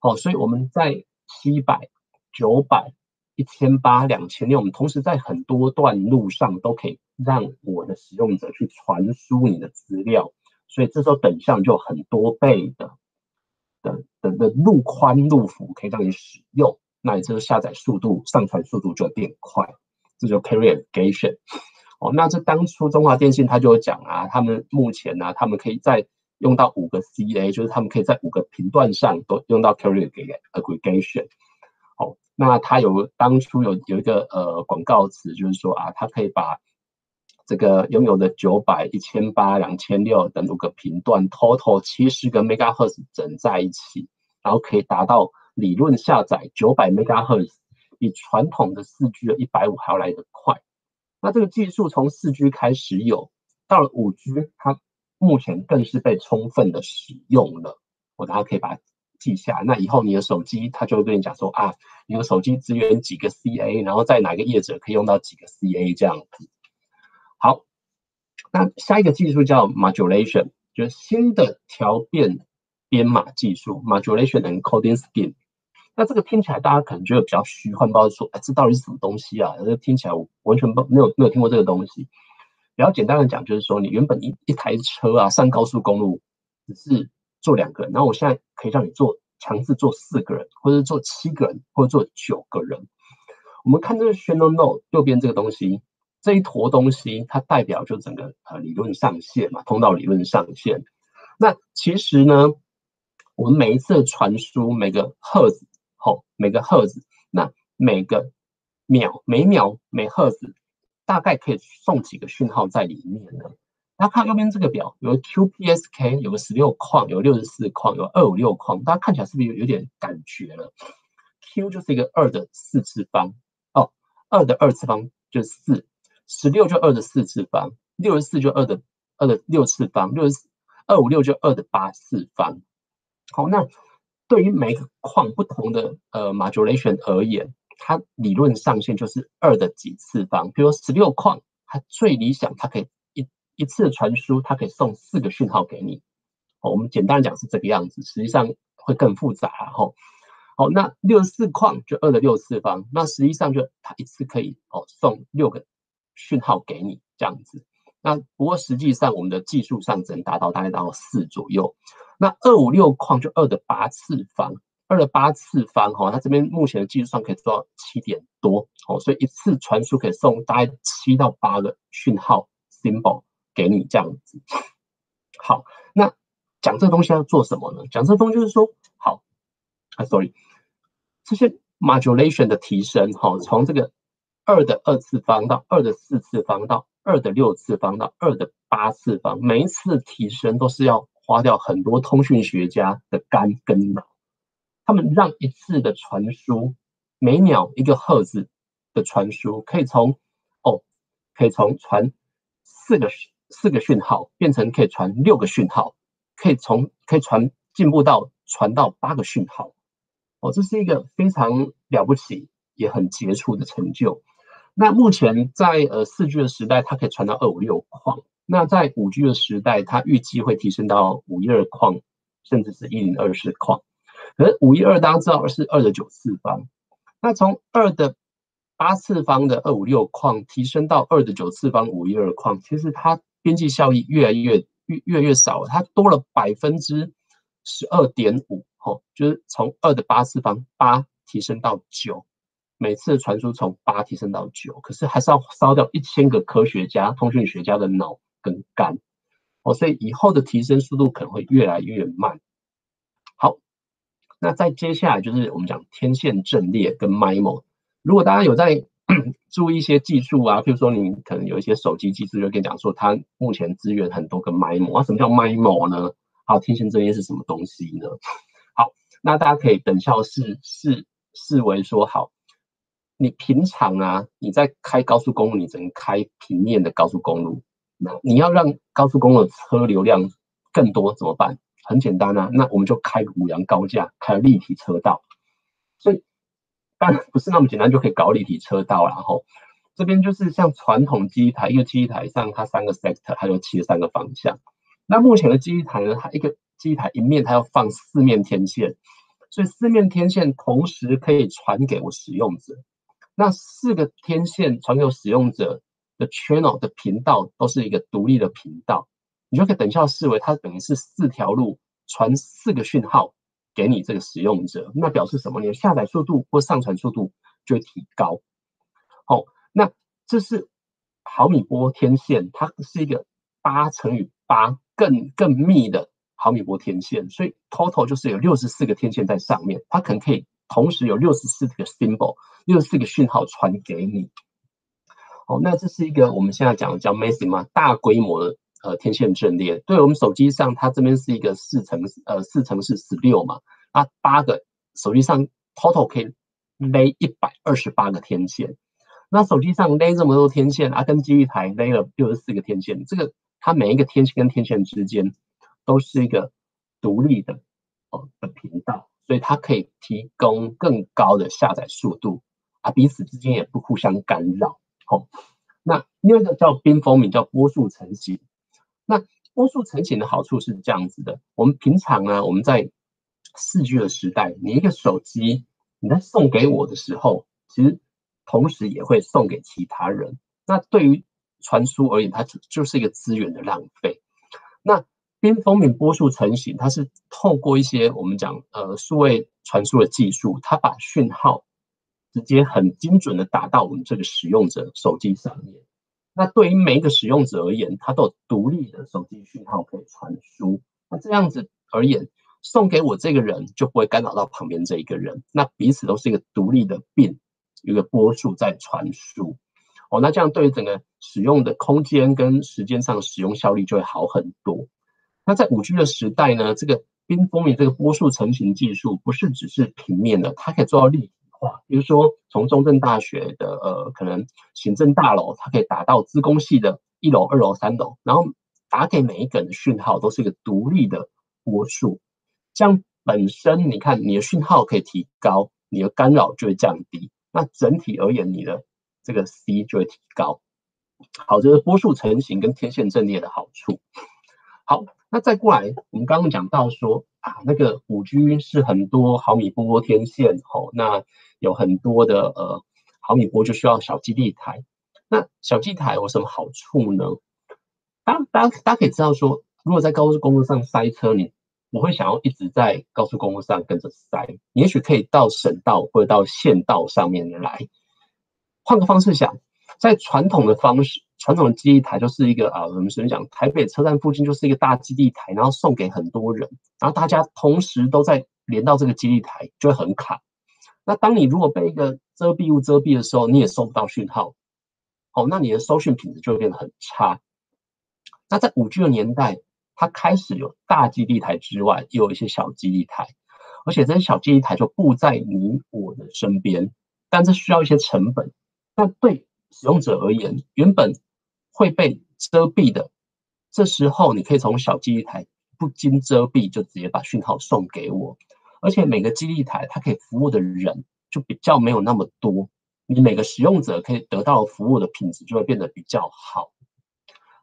好，所以我们在七百、九百、一千八、两千六，我们同时在很多段路上都可以让我的使用者去传输你的资料，所以这时候等向就很多倍的的的的路宽路幅可以让你使用，那你这个下载速度、上传速度就会变快，这就 carrier aggregation。*laughs* 哦，那这当初中华电信他就讲啊，他们目前呢，他们可以在用到五个 CA，就是他们可以在五个频段上都用到 carrier aggregation。哦，那它有当初有有一个呃广告词，就是说啊，它可以把这个拥有的九百、一千八、两千六等五个频段 total 七十个 megahertz 整在一起，然后可以达到理论下载九百 megahertz，比传统的四 G 的一百五还要来得快。那这个技术从四 G 开始有，到了五 G 它。目前更是被充分的使用了，我大家可以把它记下。那以后你的手机，它就会跟你讲说啊，你的手机支援几个 CA，然后在哪个业者可以用到几个 CA 这样子。好，那下一个技术叫 modulation，就是新的调变编码技术，modulation and coding scheme。那这个听起来大家可能觉得比较虚幻，不知道说哎，这到底是什么东西啊？这听起来我完全不没有没有听过这个东西。比较简单的讲，就是说你原本一一台车啊上高速公路只是坐两个人，然后我现在可以让你坐强制坐四个人，或者坐七个人，或者坐九个人。我们看这个 channel node 右边这个东西，这一坨东西它代表就整个呃理论上限嘛，通道理论上限。那其实呢，我们每一次传输，每个赫兹，哦，每个赫兹，那每个秒，每秒每赫兹。大概可以送几个讯号在里面呢？大家看右边这个表，有个 QPSK，有个十六框，有六十四框，有二五六框。大家看起来是不是有有点感觉了？Q 就是一个二的四次方哦，二的二次方就是四，十六就二的四次方，六十四就二的二的六次方，六十四二五六就二的八次方。好，那对于每个框不同的呃 modulation 而言。它理论上限就是二的几次方，比如十六框，它最理想，它可以一一次传输，它可以送四个讯号给你。哦，我们简单讲是这个样子，实际上会更复杂哈。好，那六十四框就二的六次方，那实际上就它一次可以哦送六个讯号给你这样子。那不过实际上我们的技术上只能达到大概到四左右。那二五六框就二的八次方。二的八次方哈，它这边目前的技术上可以做到七点多哦，所以一次传输可以送大概七到八个讯号 symbol 给你这样子。好，那讲这个东西要做什么呢？讲这个东西就是说，好啊，sorry，这些 modulation 的提升哈，从这个二的二次方到二的四次方到二的六次方到二的八次方，每一次提升都是要花掉很多通讯学家的肝跟脑。他们让一次的传输，每秒一个赫兹的传输，可以从哦，可以从传四个四个讯号变成可以传六个讯号，可以从可以传进步到传到八个讯号。哦，这是一个非常了不起也很杰出的成就。那目前在呃四 G 的时代，它可以传到二五六矿。那在五 G 的时代，它预计会提升到五一二矿，甚至是一零二四矿。可是五一二大家知道是二的九次方，那从二的八次方的二五六矿提升到二的九次方五一二矿，其实它边际效益越来越越越来越少，它多了百分之十二点五，吼，就是从二的八次方八提升到九，每次传输从八提升到九，可是还是要烧掉一千个科学家、通讯学家的脑跟肝，哦，所以以后的提升速度可能会越来越慢。好那再接下来就是我们讲天线阵列跟 MIMO。如果大家有在 *coughs* 注意一些技术啊，譬如说你可能有一些手机技术，就跟你讲说它目前支援很多个 MIMO。啊，什么叫 MIMO 呢？好，天线阵列是什么东西呢？*laughs* 好，那大家可以等效视视视为说，好，你平常啊你在开高速公路，你只能开平面的高速公路。那你要让高速公路车流量更多怎么办？很简单啊，那我们就开五羊高架，开立体车道。所以当然不是那么简单就可以搞立体车道。然后这边就是像传统机台，一个机台上它三个 sector，它有切三个方向。那目前的机台呢，它一个机台一面它要放四面天线，所以四面天线同时可以传给我使用者。那四个天线传给使用者的 channel 的频道都是一个独立的频道。你就可以等效视为它等于是四条路传四个讯号给你这个使用者，那表示什么？你的下载速度或上传速度就会提高。好，那这是毫米波天线，它是一个八乘以八更更密的毫米波天线，所以 total 就是有六十四个天线在上面，它可能可以同时有六十四个 symbol，六十四个讯号传给你。好，那这是一个我们现在讲的叫 massive 大规模的。呃，天线阵列，对我们手机上，它这边是一个四乘呃四乘是十六嘛，啊八个手机上 total 可以勒一百二十八个天线，那手机上勒这么多天线啊，跟机一台勒了六十四个天线，这个它每一个天线跟天线之间都是一个独立的哦的频道，所以它可以提供更高的下载速度啊，彼此之间也不互相干扰。好，那另外一个叫冰封名，叫波速成型。那波速成型的好处是这样子的，我们平常呢，我们在四 G 的时代，你一个手机你在送给我的时候，其实同时也会送给其他人。那对于传输而言，它就就是一个资源的浪费。那冰封敏波速成型，它是透过一些我们讲呃数位传输的技术，它把讯号直接很精准的打到我们这个使用者手机上面。那对于每一个使用者而言，它都有独立的手机讯号可以传输。那这样子而言，送给我这个人就不会干扰到旁边这一个人。那彼此都是一个独立的并一个波束在传输。哦，那这样对于整个使用的空间跟时间上使用效率就会好很多。那在五 G 的时代呢，这个冰封面这个波速成型技术不是只是平面的，它可以做到立体化。比如说，从中正大学的呃，可能行政大楼，它可以打到资工系的一楼、二楼、三楼，然后打给每一个人的讯号都是一个独立的波束，这样本身你看你的讯号可以提高，你的干扰就会降低，那整体而言你的这个 C 就会提高。好，这是波束成型跟天线阵列的好处。好，那再过来，我们刚刚讲到说啊，那个五 G 是很多毫米波天线，吼，那有很多的呃毫米波就需要小基地台，那小基地台有什么好处呢？大家大家大家可以知道说，如果在高速公路上塞车，你我会想要一直在高速公路上跟着塞，也许可以到省道或者到县道上面来。换个方式想，在传统的方式，传统的基地台就是一个啊，我们随便讲，台北车站附近就是一个大基地台，然后送给很多人，然后大家同时都在连到这个基地台，就会很卡。那当你如果被一个遮蔽物遮蔽的时候，你也收不到讯号，哦，那你的搜讯品质就会变得很差。那在五 G 的年代，它开始有大基地台之外，也有一些小基地台，而且这些小基地台就布在你我的身边，但这需要一些成本。那对使用者而言，原本会被遮蔽的，这时候你可以从小基地台不经遮蔽就直接把讯号送给我，而且每个基地台它可以服务的人就比较没有那么多，你每个使用者可以得到服务的品质就会变得比较好。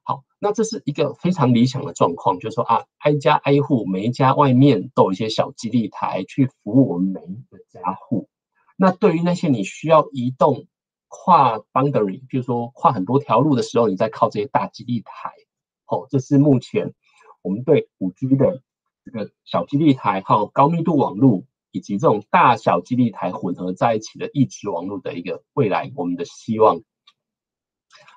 好，那这是一个非常理想的状况，就是说啊，挨家挨户每一家外面都有一些小基地台去服务我们每一个家户。那对于那些你需要移动。跨 boundary，比如说跨很多条路的时候，你在靠这些大基地台，哦，这是目前我们对五 G 的这个小基地台还有高密度网络，以及这种大小基地台混合在一起的异质网络的一个未来，我们的希望。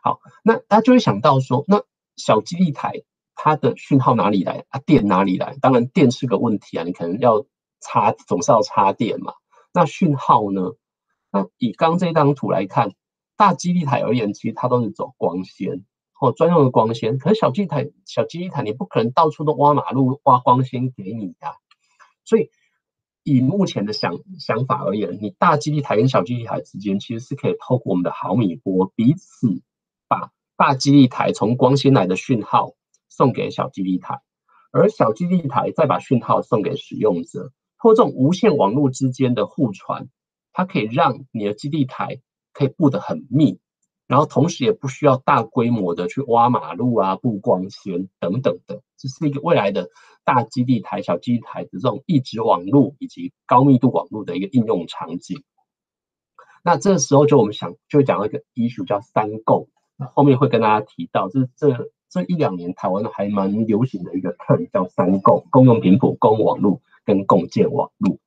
好，那大家就会想到说，那小基地台它的讯号哪里来啊？电哪里来？当然电是个问题啊，你可能要插，总是要插电嘛。那讯号呢？那以刚这张图来看，大基地台而言，其实它都是走光纤或专用的光纤。可是小基地台、小基地台，你不可能到处都挖马路、挖光纤给你呀。所以，以目前的想想法而言，你大基地台跟小基地台之间，其实是可以透过我们的毫米波，彼此把大基地台从光纤来的讯号送给小基地台，而小基地台再把讯号送给使用者，或这种无线网络之间的互传。它可以让你的基地台可以布得很密，然后同时也不需要大规模的去挖马路啊、布光纤等等的，这是一个未来的大基地台、小基地台的这种异质网络以及高密度网络的一个应用场景。那这时候就我们想就讲到一个 issue 叫三共，后面会跟大家提到，这这这一两年台湾还蛮流行的一个词叫三共：公用频谱、公网络跟共建网络。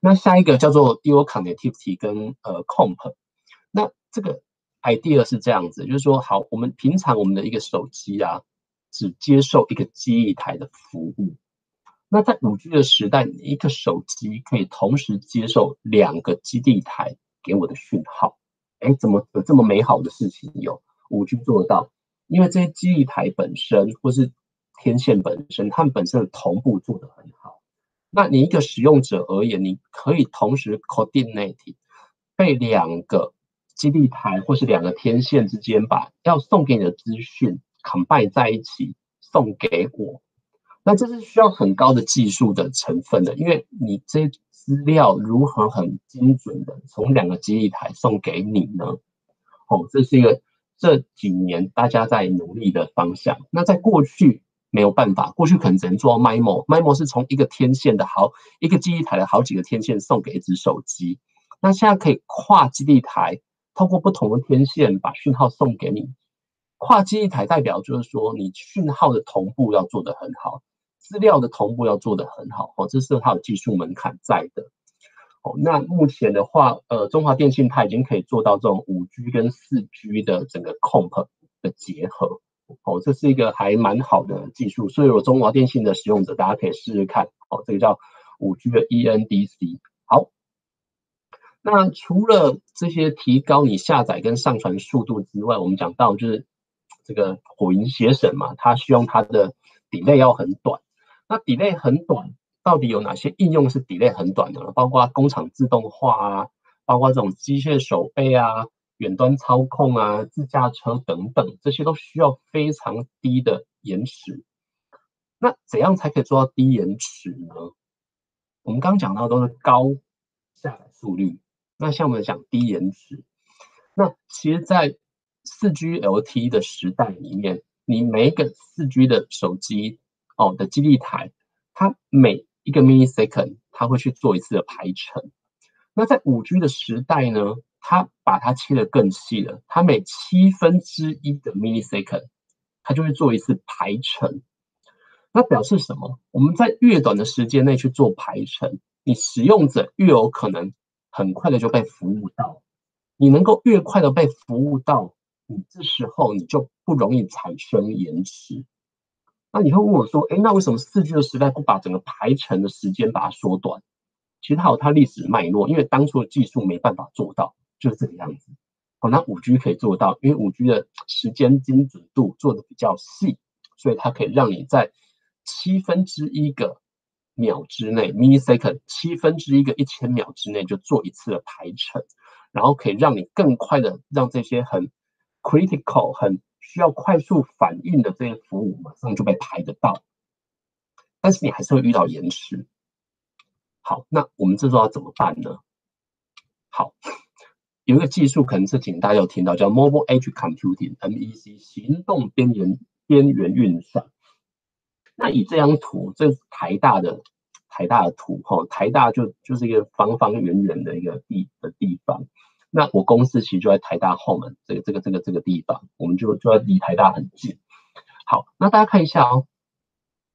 那下一个叫做 Dual Connectivity 跟呃 Comp，那这个 idea 是这样子，就是说，好，我们平常我们的一个手机啊，只接受一个基地台的服务。那在五 G 的时代，一个手机可以同时接受两个基地台给我的讯号。哎，怎么有这么美好的事情？有五 G 做得到，因为这些基地台本身或是天线本身，它们本身的同步做得很好。那你一个使用者而言，你可以同时 coordinate 被两个基地台或是两个天线之间把要送给你的资讯 combine 在一起送给我。那这是需要很高的技术的成分的，因为你这资料如何很精准的从两个基地台送给你呢？哦，这是一个这几年大家在努力的方向。那在过去。没有办法，过去可能只能做 MIMO，MIMO 是从一个天线的好一个基地台的好几个天线送给一只手机。那现在可以跨基地台，透过不同的天线把讯号送给你。跨基地台代表就是说，你讯号的同步要做得很好，资料的同步要做得很好。哦，这是它有技术门槛在的。哦，那目前的话，呃，中华电信它已经可以做到这种五 G 跟四 G 的整个 com 的结合。哦，这是一个还蛮好的技术，所以有中华电信的使用者，大家可以试试看。哦，这个叫五 G 的 eNDC。好，那除了这些提高你下载跟上传速度之外，我们讲到就是这个火云邪神嘛，它希望它的 delay 要很短。那 delay 很短，到底有哪些应用是 delay 很短的呢？包括工厂自动化啊，包括这种机械手背啊。远端操控啊，自驾车等等，这些都需要非常低的延迟。那怎样才可以做到低延迟呢？我们刚刚讲到都是高下载速率，那像我们讲低延迟，那其实，在四 G LTE 的时代里面，你每一个四 G 的手机哦的基地台，它每一个 millisecond 它会去做一次的排程。那在五 G 的时代呢？它把它切得更细了，它每七分之一的 millisecond，它就会做一次排程。那表示什么？我们在越短的时间内去做排程，你使用者越有可能很快的就被服务到。你能够越快的被服务到，你这时候你就不容易产生延迟。那你会问我说：“哎，那为什么四 G 的时代不把整个排程的时间把它缩短？”其实它有它历史脉络，因为当初的技术没办法做到。就是这个样子，哦，那五 G 可以做到，因为五 G 的时间精准度做的比较细，所以它可以让你在七分之一个秒之内 m i n i s e c o n d 七分之一个一千秒之内就做一次的排程，然后可以让你更快的让这些很 critical、很需要快速反应的这些服务马上就被排得到。但是你还是会遇到延迟。好，那我们这时候要怎么办呢？好。有一个技术可能是请大家有听到，叫 Mobile Edge Computing（MEC），行动边缘边缘运算。那以这张图，这是台大的台大的图哈，台大就就是一个方方圆圆的一个地的地方。那我公司其实就在台大后门这个这个这个这个地方，我们就就要离台大很近。好，那大家看一下哦，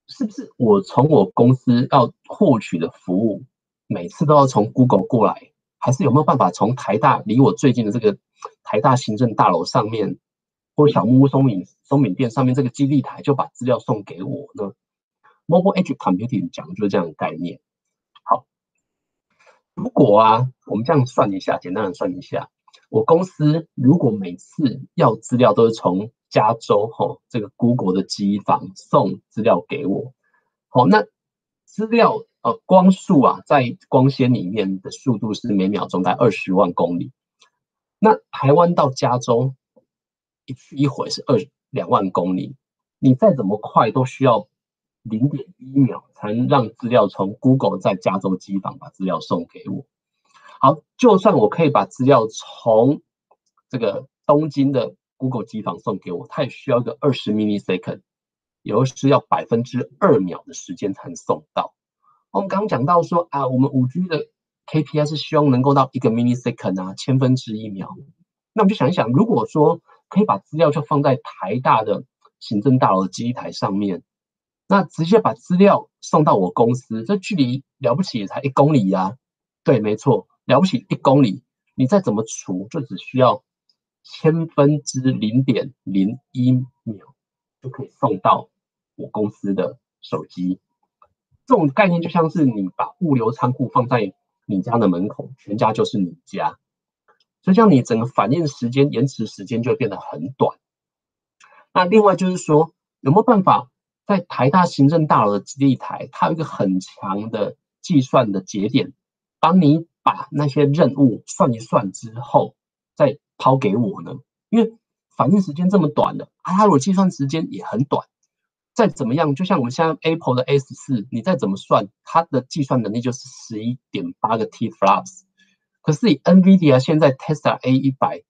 是不是我从我公司要获取的服务，每次都要从 Google 过来？还是有没有办法从台大离我最近的这个台大行政大楼上面，或小木屋松敏松敏店上面这个基地台就把资料送给我呢？Mobile Edge Computing 讲的就是这样的概念。好，如果啊，我们这样算一下，简单的算一下，我公司如果每次要资料都是从加州哈这个 Google 的机房送资料给我，好，那资料。呃，光速啊，在光纤里面的速度是每秒钟在二十万公里。那台湾到加州一去一回是二两万公里，你再怎么快都需要零点一秒才能让资料从 Google 在加州机房把资料送给我。好，就算我可以把资料从这个东京的 Google 机房送给我，它也需要一个二十 millisecond，也就是要百分之二秒的时间才能送到。我们刚刚讲到说啊，我们五 G 的 KPI 是希望能够到一个 millisecond 啊，千分之一秒。那我们就想一想，如果说可以把资料就放在台大的行政大楼的机台上面，那直接把资料送到我公司，这距离了不起也才一公里呀。对，没错，了不起一公里，你再怎么除，就只需要千分之零点零一秒就可以送到我公司的手机。这种概念就像是你把物流仓库放在你家的门口，全家就是你家，所以这样你整个反应时间、延迟时间就变得很短。那另外就是说，有没有办法在台大行政大楼的基地台，它有一个很强的计算的节点，帮你把那些任务算一算之后，再抛给我呢？因为反应时间这么短的，啊，它如果计算时间也很短。再怎么样，就像我们现在 Apple 的 S 四，你再怎么算，它的计算能力就是十一点八个 T flops。可是以 NVIDIA 现在 Tesla A 一百，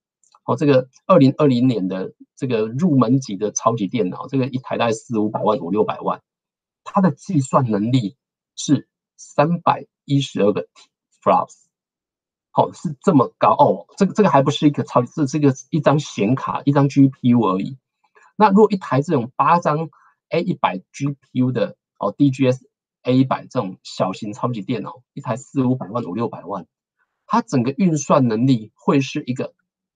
哦，这个二零二零年的这个入门级的超级电脑，这个一台大概四五百万、五六百万，它的计算能力是三百一十二个 T flops。好，是这么高哦。这个这个还不是一个超级，这这个一张显卡、一张 GPU 而已。那如果一台这种八张 A 一百 GPU 的哦，DGS A 一百这种小型超级电脑，一台四五百万、五六百万，它整个运算能力会是一个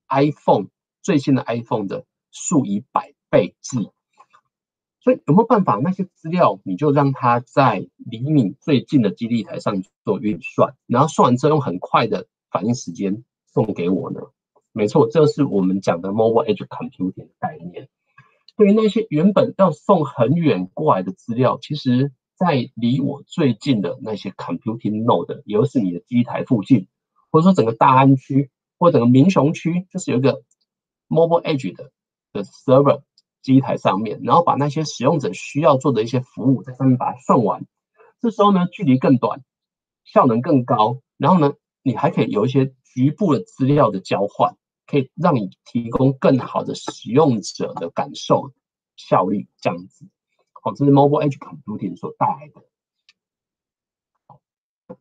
iPhone 最新的 iPhone 的数以百倍计。所以有没有办法，那些资料你就让它在离你最近的基地台上做运算，然后算完之后用很快的反应时间送给我呢？没错，这是我们讲的 Mobile Edge Computing 的概念。对于那些原本要送很远过来的资料，其实，在离我最近的那些 computing node，也就是你的机台附近，或者说整个大安区或整个民雄区，就是有一个 mobile edge 的的 server 机台上面，然后把那些使用者需要做的一些服务在上面把它送完。这时候呢，距离更短，效能更高，然后呢，你还可以有一些局部的资料的交换。可以让你提供更好的使用者的感受效率，这样子。好，这是 Mobile Edge Computing 所带来的。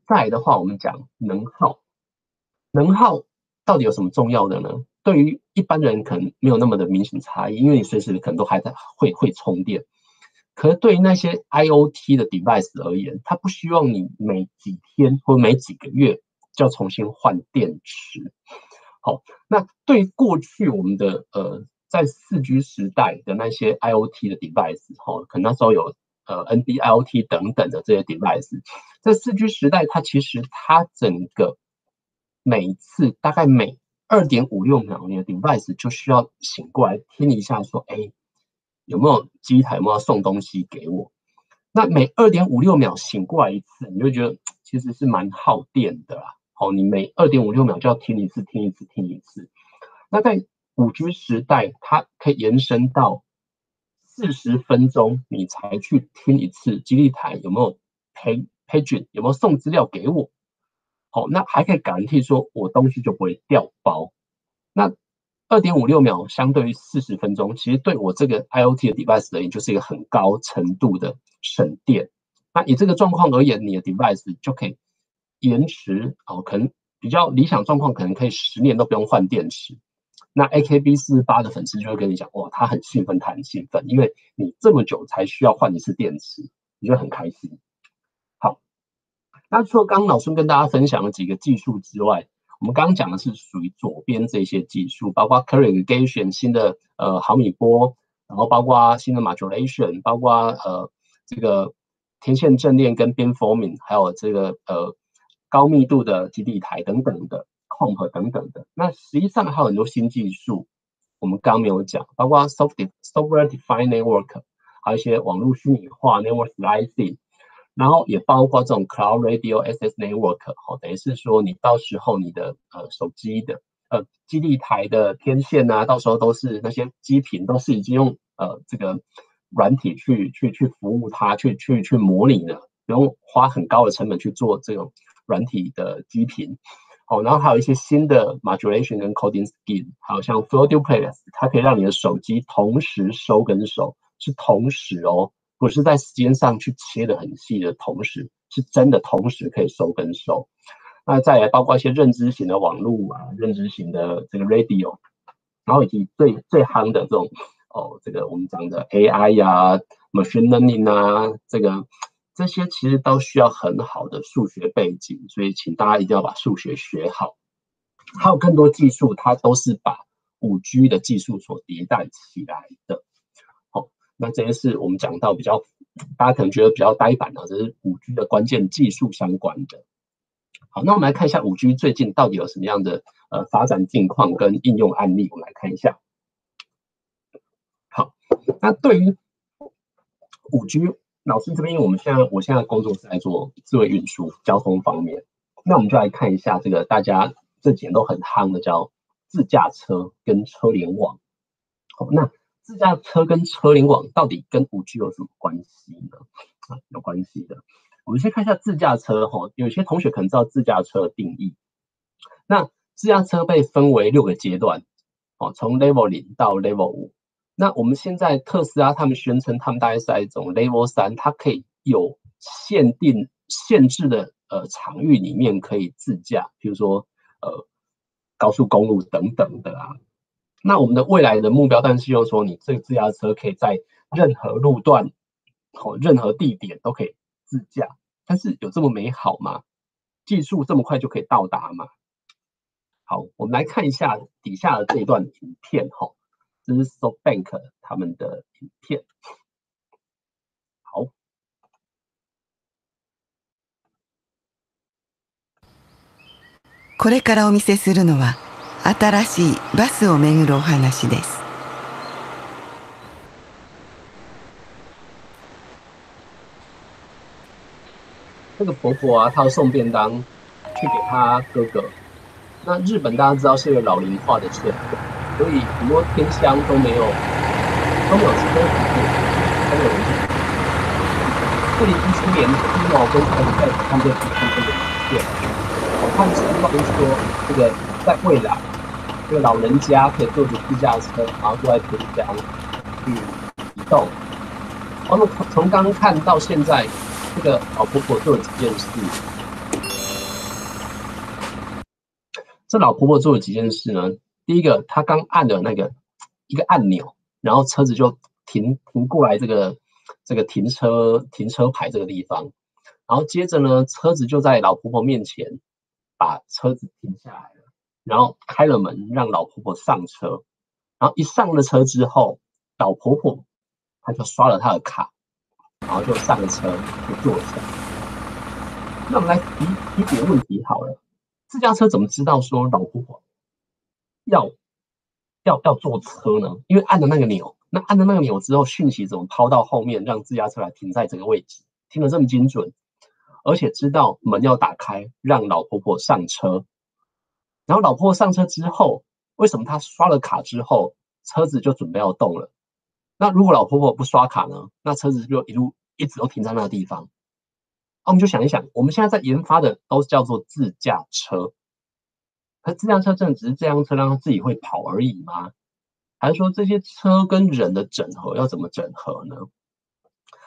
再来的话，我们讲能耗。能耗到底有什么重要的呢？对于一般人可能没有那么的明显差异，因为你随时可能都还在会会充电。可是对于那些 IOT 的 device 而言，它不希望你每几天或每几个月就要重新换电池。好，那对过去我们的呃，在四 G 时代的那些 IOT 的 device，哈，可能那时候有呃 NB-IOT 等等的这些 device，在四 G 时代，它其实它整个每一次大概每二点五六秒，你的 device 就需要醒过来听一下，说，哎，有没有机台有没有送东西给我？那每二点五六秒醒过来一次，你就觉得其实是蛮耗电的啦。好，你每二点五六秒就要听一次，听一次，听一次。那在五 G 时代，它可以延伸到四十分钟，你才去听一次基地台有没有 page page 有没有送资料给我。好，那还可以 garant 说我东西就不会掉包。那二点五六秒相对于四十分钟，其实对我这个 IOT 的 device 而言，就是一个很高程度的省电。那以这个状况而言，你的 device 就可以延迟哦，可能比较理想状况，可能可以十年都不用换电池。那 AKB 四十八的粉丝就会跟你讲，哇，他很兴奋，他很兴奋，因为你这么久才需要换一次电池，你就很开心。好，那除了刚刚老孙跟大家分享了几个技术之外，我们刚刚讲的是属于左边这些技术，包括 current gation 新的呃毫米波，然后包括新的 Modulation，包括呃这个天线阵列跟 Beamforming，还有这个呃高密度的基地台等等的 Comp 等等的。那实际上还有很多新技术，我们刚没有讲，包括 Software Software Defined Network，还有一些网络虚拟化 Network Slicing。然后也包括这种 Cloud Radio SS Network，哦，等于是说你到时候你的呃手机的呃基地台的天线啊，到时候都是那些机频都是已经用呃这个软体去去去服务它，去去去模拟的，不用花很高的成本去做这种软体的基频。哦，然后还有一些新的 Modulation 跟 Coding Scheme，还有像 Flow Duplex，它可以让你的手机同时收跟收，是同时哦。不是在时间上去切的很细的同时，是真的同时可以收跟收。那再来包括一些认知型的网络啊，认知型的这个 radio，然后以及最最夯的这种哦，这个我们讲的 AI 呀，machine learning 啊，这个这些其实都需要很好的数学背景，所以请大家一定要把数学学好。还有更多技术，它都是把五 G 的技术所迭代起来的。好那这些是我们讲到比较，大家可能觉得比较呆板的，这是五 G 的关键技术相关的。好，那我们来看一下五 G 最近到底有什么样的呃发展境况跟应用案例，我们来看一下。好，那对于五 G，老师这边，因为我们现在我现在工作是在做智慧运输交通方面，那我们就来看一下这个大家这几年都很夯的叫自驾车跟车联网。好，那。自驾车跟车联网到底跟五 G 有什么关系呢？啊，有关系的。我们先看一下自驾车哈，有些同学可能知道自驾车的定义。那自驾车被分为六个阶段，哦，从 Level 零到 Level 五。那我们现在特斯拉他们宣称，他们大概是在一种 Level 三，它可以有限定、限制的呃场域里面可以自驾，比如说呃高速公路等等的啊。那我们的未来的目标，但是希望说，你这个自驾车可以在任何路段、哦任何地点都可以自驾。但是有这么美好吗？技术这么快就可以到達吗？好，我们来看一下底下的这一段影片，哈，这是 SoftBank 他们的影片。好。これからお見せするのは。新しいバスをめぐるお話です这个婆婆啊，她要送便当去给她哥哥。那日本大家知道是一个老龄化的社会， 所以很多天香都没有都没有车服务，都没有人去。二零一七年，金老公开始在他们就提出这个意见，他们说这个在未来。这个老人家可以坐着自驾车，然后坐在田里去移动。我们从刚看到现在，这个老婆婆做了几件事。这老婆婆做了几件事呢？第一个，他刚按了那个一个按钮，然后车子就停停过来，这个这个停车停车牌这个地方。然后接着呢，车子就在老婆婆面前把车子停下来了。然后开了门，让老婆婆上车。然后一上了车之后，老婆婆她就刷了她的卡，然后就上了车，就坐下。那我们来提提几个问题好了。自驾车怎么知道说老婆婆要要要坐车呢？因为按了那个钮，那按了那个钮之后，讯息怎么抛到后面，让自家车来停在这个位置？听得这么精准，而且知道门要打开，让老婆婆上车。然后老婆婆上车之后，为什么她刷了卡之后，车子就准备要动了？那如果老婆婆不刷卡呢？那车子就一路一直都停在那个地方。那我们就想一想，我们现在在研发的都是叫做自驾车，可自驾车真的只是这辆车让它自己会跑而已吗？还是说这些车跟人的整合要怎么整合呢？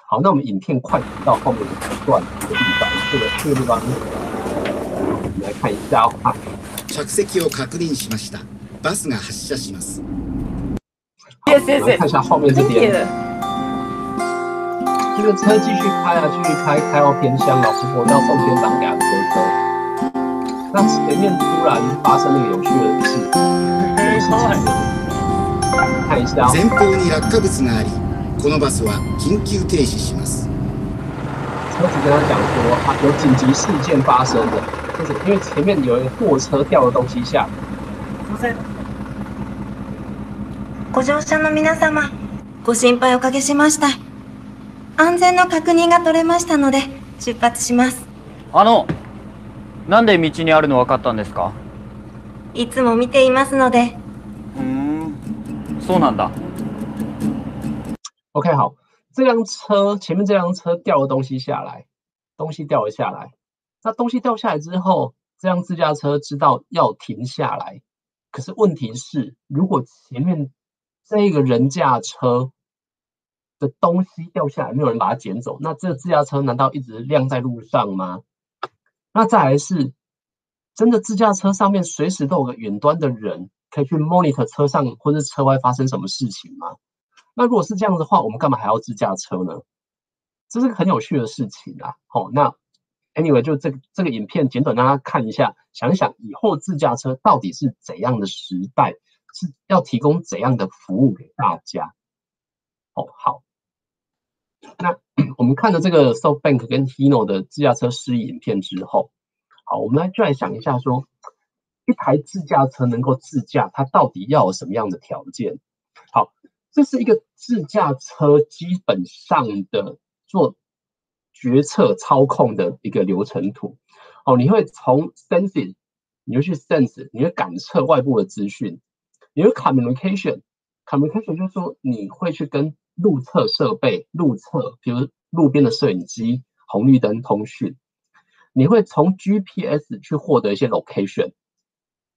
好，那我们影片快转到后面的一段这个地方，这个这个地方，我们来看一下哦啊。着席を確認しました。バスが発車します。好，我们来看一下后面这边，这个车继续开啊，继续开，开到偏乡，老婆婆要送天档给他哥哥。 那前面突然发生那个有趣的事，这个事情，看一下哦。前方に落下物があり、このバスは緊急停止します。车子跟他讲说啊，有紧急事件发生了，就是因为前面有一个货车掉了东西下来。ご乗車の皆様、ご心配おかけしました。安全の確認が取れましたので、出発します。あの なんで道にあるの分かったんですかいつも見ていますので、うーんそうなんだ OK，好，这辆车前面这辆车掉了东西下来，东西掉了下来。那东西掉下来之后，这辆自驾车知道要停下来。可是问题是，如果前面这个人驾车的东西掉下来，没有人把它捡走，那这个自驾车难道一直晾在路上吗？ 那再来是，真的自驾车上面随时都有个远端的人可以去 monitor 车上或者车外发生什么事情吗？那如果是这样的话，我们干嘛还要自驾车呢？这是个很有趣的事情啊。好、那 anyway 就这个这个影片简短让大家看一下，想一想以后自驾车到底是怎样的时代，是要提供怎样的服务给大家。哦，好，那 *clears throat* 我们看了这个 SoftBank 跟 Hino 的自驾车示意影片之后，好，我们来就来想一下说，一台自驾车能够自驾，它到底要有什么样的条件？好，这是一个自驾车基本上的做决策操控的一个流程图。哦，你会从 sensing，你会去 sense，你会感测外部的资讯，你会 communication，communication 就是说你会去跟路测设备、路测，比如路边的摄影机、红绿灯通讯，你会从 GPS 去获得一些 location。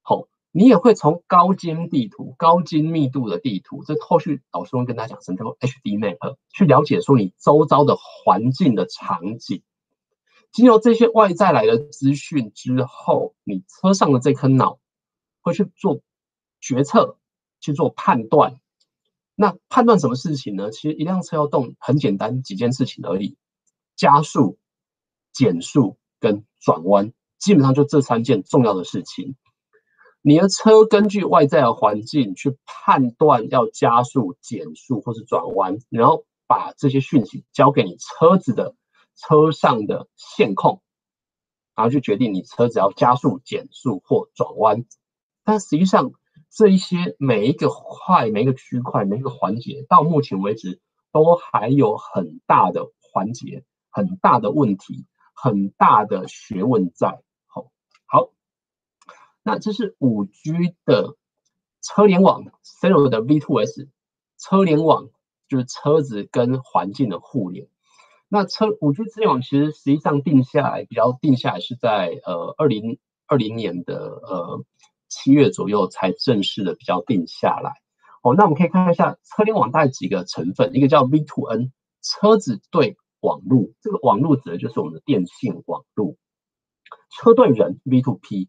好，你也会从高精地图、高精密度的地图，这后续老师会跟大家讲什么叫做 HD map，去了解说你周遭的环境的场景。经由这些外在来的资讯之后，你车上的这颗脑会去做决策，去做判断。那判断什么事情呢？其实一辆车要动很简单几件事情而已：加速、减速跟转弯，基本上就这三件重要的事情。你的车根据外在的环境去判断要加速、减速或是转弯，然后把这些讯息交给你车子的车上的线控，然后去决定你车子要加速、减速或转弯。但实际上，这一些每一个块、每一个区块、每一个环节，到目前为止都还有很大的环节、很大的问题、很大的学问在。好，好，那这是五 G 的车联网 c e l 的 V2S 车联网，就是车子跟环境的互联。那车五 G 车联网其实实际上定下来，比较定下来是在呃二零二零年的呃七月左右才正式的比较定下来。哦，那我们可以看一下车联网大概几个成分，一个叫 V2N 车子对网络，这个网络指的就是我们的电信网络。车对人 V2P。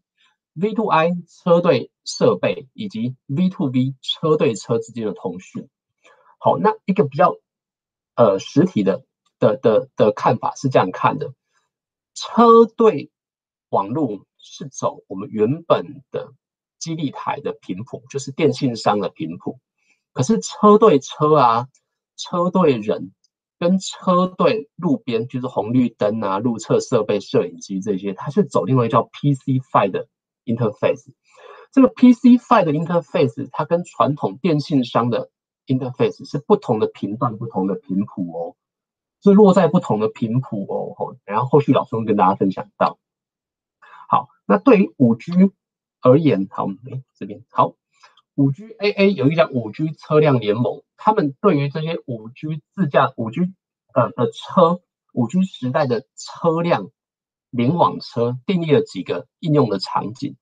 V2I 车对设备以及 V2V 车对车之间的通讯。好，那一个比较呃实体的的的的看法是这样看的：车对网络是走我们原本的基地台的频谱，就是电信商的频谱。可是车对车啊，车对人跟车对路边，就是红绿灯啊、路侧设备、摄影机这些，它是走另外一个叫 PC Five 的。interface，这个 PC Five 的 interface 它跟传统电信商的 interface 是不同的频段、不同的频谱哦，是落在不同的频谱哦。然后后续老师会跟大家分享到。好，那对于五 G 而言，好，哎，这边好，五 G AA 有一个叫五 G 车辆联盟，他们对于这些五 G 自驾、五 G 呃的车、五 G 时代的车辆联网车定义了几个应用的场景。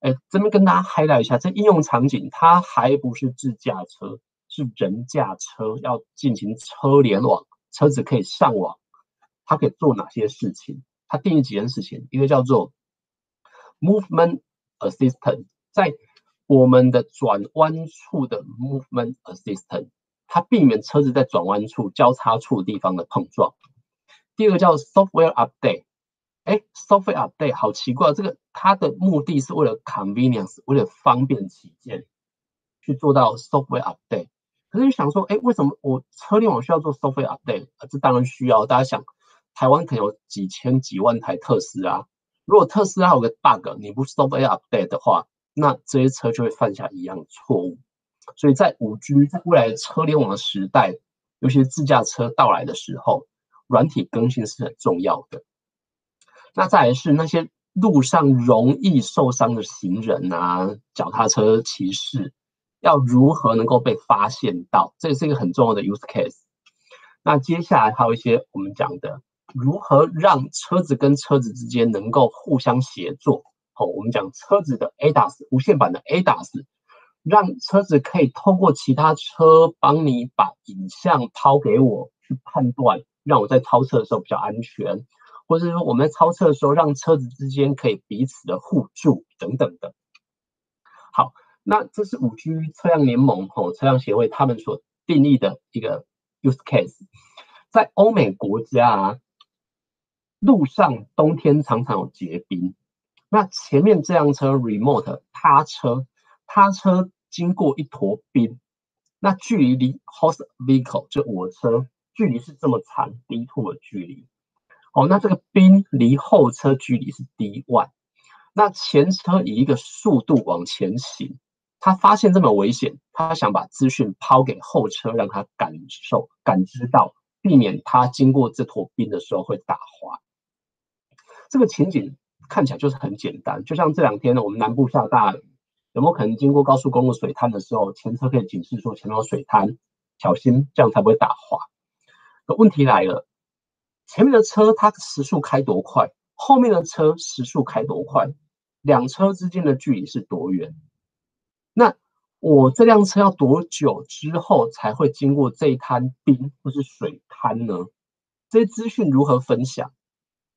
哎，这边跟大家 highlight 一下，这应用场景它还不是自驾车，是人驾车，要进行车联网，车子可以上网，它可以做哪些事情？它定义几件事情，一个叫做 Movement Assistant，在我们的转弯处的 Movement Assistant，它避免车子在转弯处、交叉处的地方的碰撞。第二个叫 Software Update，哎，Software Update 好奇怪，这个它的目的是为了 Convenience，为了方便起见去做到 Software Update。可是你想说，哎，为什么我车联网需要做 Software Update？这当然需要。大家想，台湾可能有几千几万台特斯拉。如果特斯拉有个 bug，你不 software update 的话，那这些车就会犯下一样的错误。所以在五 G 在未来的车联网的时代，尤其是自驾车到来的时候，软体更新是很重要的。那再来是那些路上容易受伤的行人啊，脚踏车骑士，要如何能够被发现到？这也是一个很重要的 use case。那接下来还有一些我们讲的。如何让车子跟车子之间能够互相协作？好，我们讲车子的 ADAS 无线版的 ADAS，让车子可以通过其他车帮你把影像抛给我去判断，让我在超车的时候比较安全，或者说我们在超车的时候让车子之间可以彼此的互助等等的。好，那这是五 G 车辆联盟吼车辆协会他们所定义的一个 use case，在欧美国家啊。路上冬天常常有结冰，那前面这辆车 remote 他车，他车经过一坨冰，那距离离 host vehicle 就我车距离是这么长 d two 的距离，哦，那这个冰离后车距离是 d one，那前车以一个速度往前行，他发现这么危险，他想把资讯抛给后车，让他感受感知到，避免他经过这坨冰的时候会打滑。这个情景看起来就是很简单，就像这两天呢，我们南部下大雨，有没有可能经过高速公路水滩的时候，前车可以警示说前面有水滩，小心，这样才不会打滑。可问题来了，前面的车它时速开多快，后面的车时速开多快，两车之间的距离是多远？那我这辆车要多久之后才会经过这一滩冰或是水滩呢？这些资讯如何分享，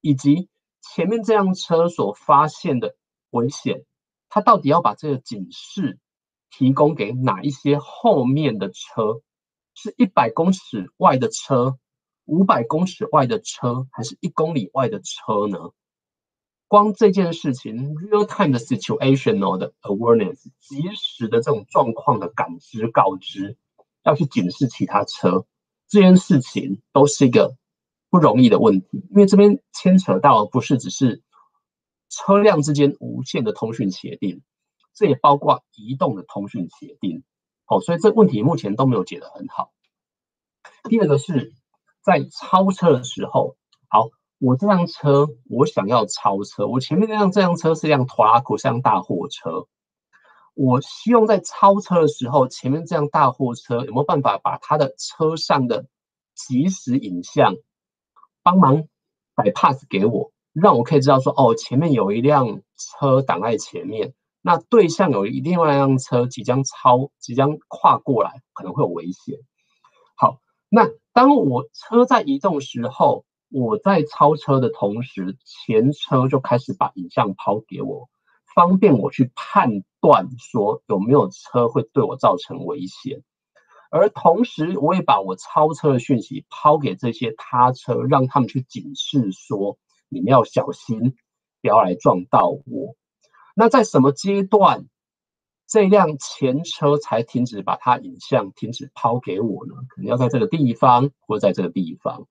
以及？前面这辆车所发现的危险，它到底要把这个警示提供给哪一些后面的车？是一百公尺外的车、五百公尺外的车，还是一公里外的车呢？光这件事情，real time 的 situational 的 awareness，及时的这种状况的感知告知，要去警示其他车，这件事情都是一个。不容易的问题，因为这边牵扯到不是只是车辆之间无线的通讯协定，这也包括移动的通讯协定。哦，所以这问题目前都没有解得很好。第二个是在超车的时候，好，我这辆车我想要超车，我前面那辆这辆车是一辆拖拉库，是辆大货车，我希望在超车的时候，前面这辆大货车有没有办法把它的车上的即时影像。帮忙摆 pass 给我，让我可以知道说，哦，前面有一辆车挡在前面，那对向有一另外一辆车即将超，即将跨过来，可能会有危险。好，那当我车在移动时候，我在超车的同时，前车就开始把影像抛给我，方便我去判断说有没有车会对我造成危险。而同时，我也把我超车的讯息抛给这些他车，让他们去警示说：你们要小心，不要来撞到我。那在什么阶段，这辆前车才停止把它影像停止抛给我呢？可能要在这个地方，或者在这个地方。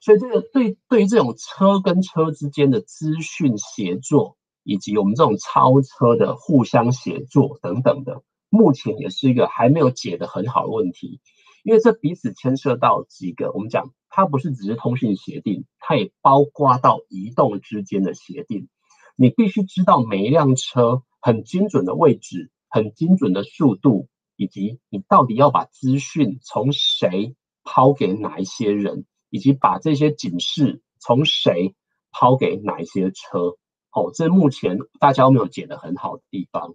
所以，这个对对于这种车跟车之间的资讯协作，以及我们这种超车的互相协作等等的，目前也是一个还没有解的很好的问题，因为这彼此牵涉到几个，我们讲它不是只是通讯协定，它也包括到移动之间的协定。你必须知道每一辆车很精准的位置、很精准的速度，以及你到底要把资讯从谁抛给哪一些人，以及把这些警示从谁抛给哪一些车。哦，这目前大家都没有解得很好的地方。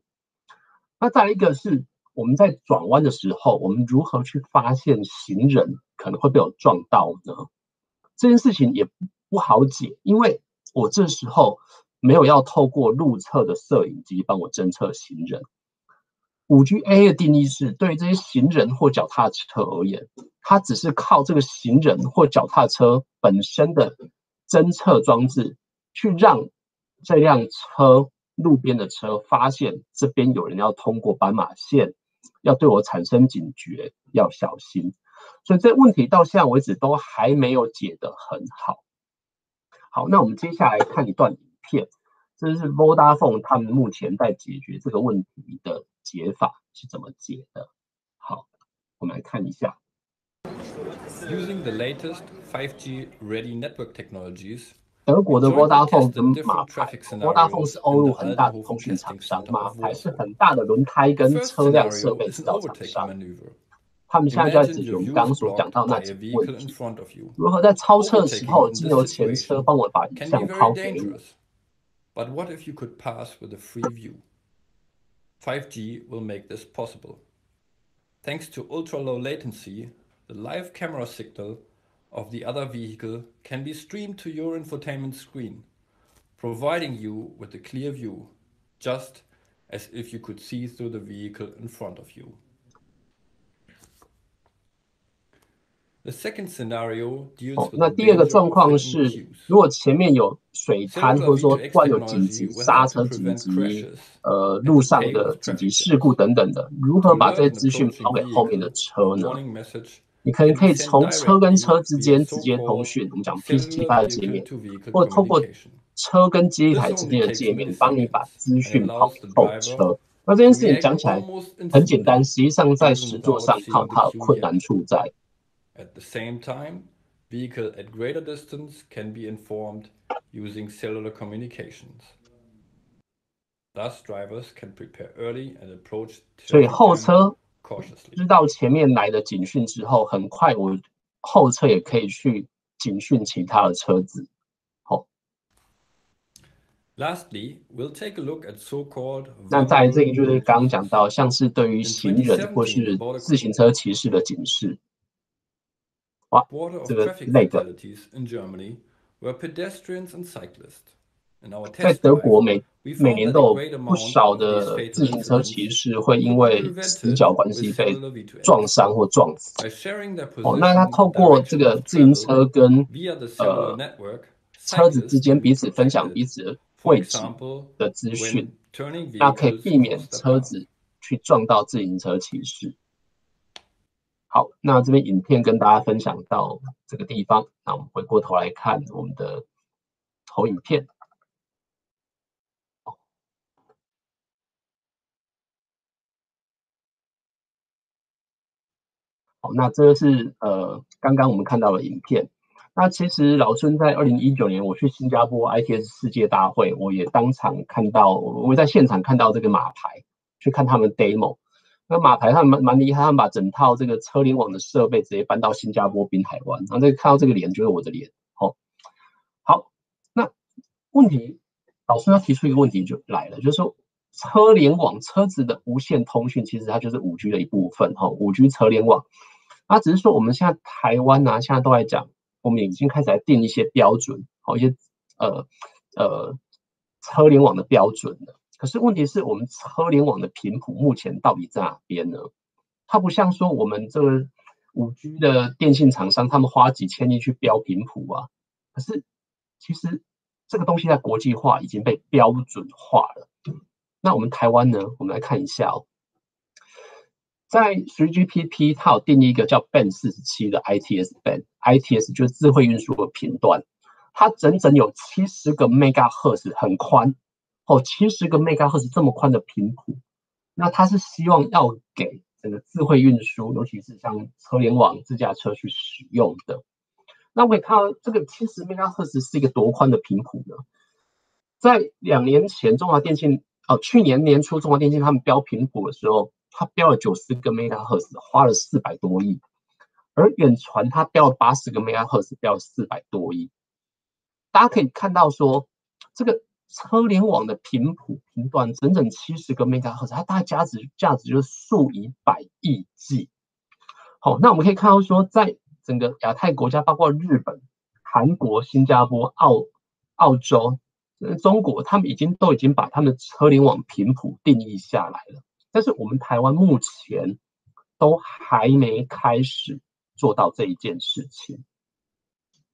那再来一个是我们在转弯的时候，我们如何去发现行人可能会被我撞到呢？这件事情也不好解，因为我这时候。没有要透过路侧的摄影机帮我侦测行人。五 G A 的定义是对于这些行人或脚踏车而言，它只是靠这个行人或脚踏车本身的侦测装置，去让这辆车路边的车发现这边有人要通过斑马线，要对我产生警觉，要小心。所以这问题到现在为止都还没有解得很好。好，那我们接下来看一段影。片，这是 Vodafone 他们目前在解决这个问题的解法是怎么解的？好，我们来看一下。Using the latest 5G ready network technologies，德国的 Vodafone 跟马牌，Vodafone 是欧陆很大的通讯厂商，马牌是很大的轮胎跟车辆设备制造厂商。他们现在就在解决我们刚刚所讲到那几个问题：如何在超车的时候，经由前车帮我把影像抛给我。But what if you could pass with a free view? 5G will make this possible. Thanks to ultra-low latency, the live camera signal of the other vehicle can be streamed to your infotainment screen, providing you with a clear view, just as if you could see through the vehicle in front of you. 哦，那第二个状况是，如果前面有水滩，或者说突然有紧急刹车、紧急呃路上的紧急事故等等的，如何把这些资讯抛给后面的车呢？ 你可以可以从车跟车之间直接通讯，我们讲 PC 八的界面，或透过车跟接一台之间的界面，帮你把资讯抛给后车。那这件事情讲起来很简单，实际上在实作上靠它的困难处在。At the same time, vehicle at greater distance can be informed using cellular communications. Thus, drivers can prepare early and approach. 所以后车知道前面来的警讯之后，很快我后车也可以去警讯其他的车子。好。Lastly, we'll take a look at so-called. 那在这个就是刚刚讲到，像是对于行人或是自行车骑士的警示。哇，这个那个，在德国每每年都有不少的自行车骑士会因为死角关系被撞伤或撞死。哦，那他透过这个自行车跟呃车子之间彼此分享彼此的位置的资讯，那可以避免车子去撞到自行车骑士。好，那这边影片跟大家分享到这个地方，那我们回过头来看我们的投影片。好，那这个是呃刚刚我们看到的影片。那其实老孙在二零一九年我去新加坡 ITS 世界大会，我也当场看到，我在现场看到这个马牌，去看他们 demo。那马牌他们蛮蛮厉害，他们把整套这个车联网的设备直接搬到新加坡、滨海湾，然后再看到这个脸就是我的脸。好，好，那问题，老师要提出一个问题就来了，就是说车联网车子的无线通讯其实它就是五 G 的一部分，哈，五 G 车联网，那只是说我们现在台湾呢，现在都在讲，我们已经开始在定一些标准，好一些呃呃车联网的标准了。可是问题是我们车联网的频谱目前到底在哪边呢？它不像说我们这个五 G 的电信厂商，他们花几千亿去标频谱啊。可是其实这个东西在国际化已经被标准化了。那我们台湾呢？我们来看一下哦，在 3GPP 它有定义一个叫 Band 四十七的 ITS Band，ITS 就是智慧运输的频段，它整整有七十个 Megahertz，很宽。哦，七十个 megahertz 这么宽的频谱，那它是希望要给整个智慧运输，尤其是像车联网、自驾车去使用的。那我们看到这个七十 megahertz 是一个多宽的频谱呢？在两年前，中华电信哦，去年年初中华电信他们标频谱的时候，它标了九十个 megahertz，花了四百多亿。而远传它标了八十个 megahertz，标了四百多亿。大家可以看到说，这个车联网的频谱频段整整七十个 megahertz，它大概价值价值就是数以百亿计。好，那我们可以看到说，在整个亚太国家，包括日本、韩国、新加坡、澳澳洲、中国，他们已经都已经把他们车联网频谱定义下来了。但是我们台湾目前都还没开始。做到这一件事情，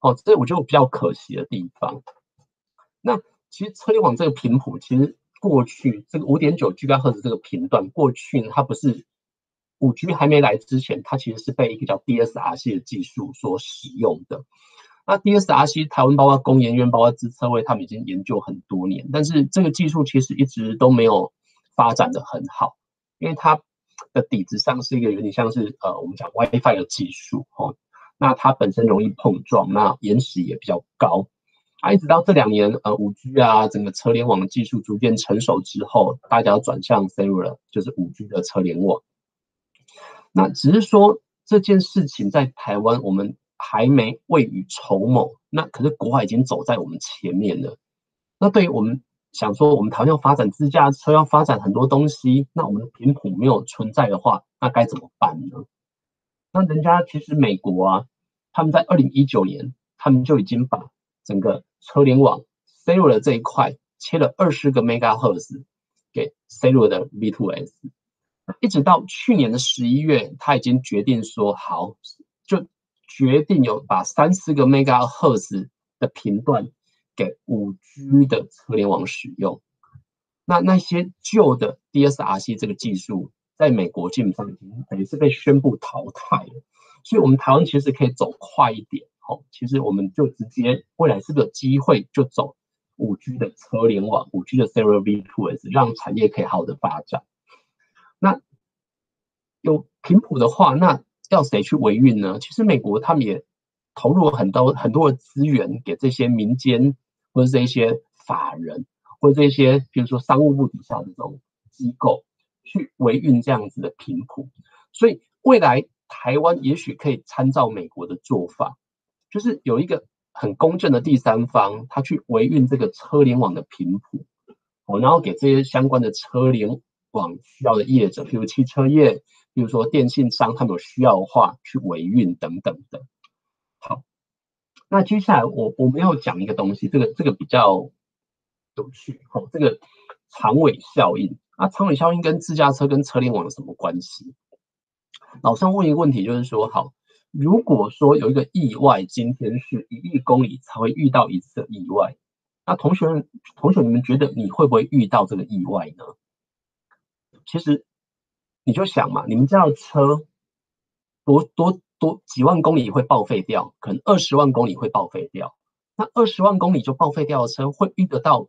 哦，这我觉得比较可惜的地方。那其实车联网这个频谱，其实过去这个五点九 G 赫兹这个频段，过去呢它不是五 G 还没来之前，它其实是被一个叫 DSRC 的技术所使用的。那 DSRC 台湾包括工研院、包括资策会，他们已经研究很多年，但是这个技术其实一直都没有发展的很好，因为它。的底子上是一个有点像是呃，我们讲 WiFi 的技术哦，那它本身容易碰撞，那延时也比较高。啊，一直到这两年呃，五 G 啊，整个车联网技术逐渐成熟之后，大家转向 Cellular，就是五 G 的车联网。那只是说这件事情在台湾我们还没未雨绸缪，那可是国外已经走在我们前面了。那对于我们。想说我们台湾要发展自驾车，要发展很多东西，那我们的频谱没有存在的话，那该怎么办呢？那人家其实美国啊，他们在二零一九年，他们就已经把整个车联网 cellular 这一块切了二十个 megahertz 给 cellular 的 V2S，一直到去年的十一月，他已经决定说好，就决定有把三四个 megahertz 的频段。给五 G 的车联网使用，那那些旧的 DSRC 这个技术，在美国基本上已经等于是被宣布淘汰了。所以，我们台湾其实可以走快一点，哦，其实我们就直接未来是不是有机会就走五 G 的车联网，五 G 的 Serial V2S，让产业可以好的发展。那有频谱的话，那要谁去维运呢？其实美国他们也投入了很多很多的资源给这些民间。或者这一些法人，或者这些，比如说商务部底下的这种机构，去维运这样子的频谱。所以未来台湾也许可以参照美国的做法，就是有一个很公正的第三方，他去维运这个车联网的频谱，哦，然后给这些相关的车联网需要的业者，比如汽车业，比如说电信商，他们有需要的话去维运等等的。那接下来我我们要讲一个东西，这个这个比较有趣哦，这个长尾效应啊，长尾效应跟自驾车跟车联网有什么关系？老师问一个问题，就是说，好，如果说有一个意外，今天是一亿公里才会遇到一次意外，那同学们同学你们觉得你会不会遇到这个意外呢？其实你就想嘛，你们家的车多多。多几万公里会报废掉，可能二十万公里会报废掉。那二十万公里就报废掉的车，会遇得到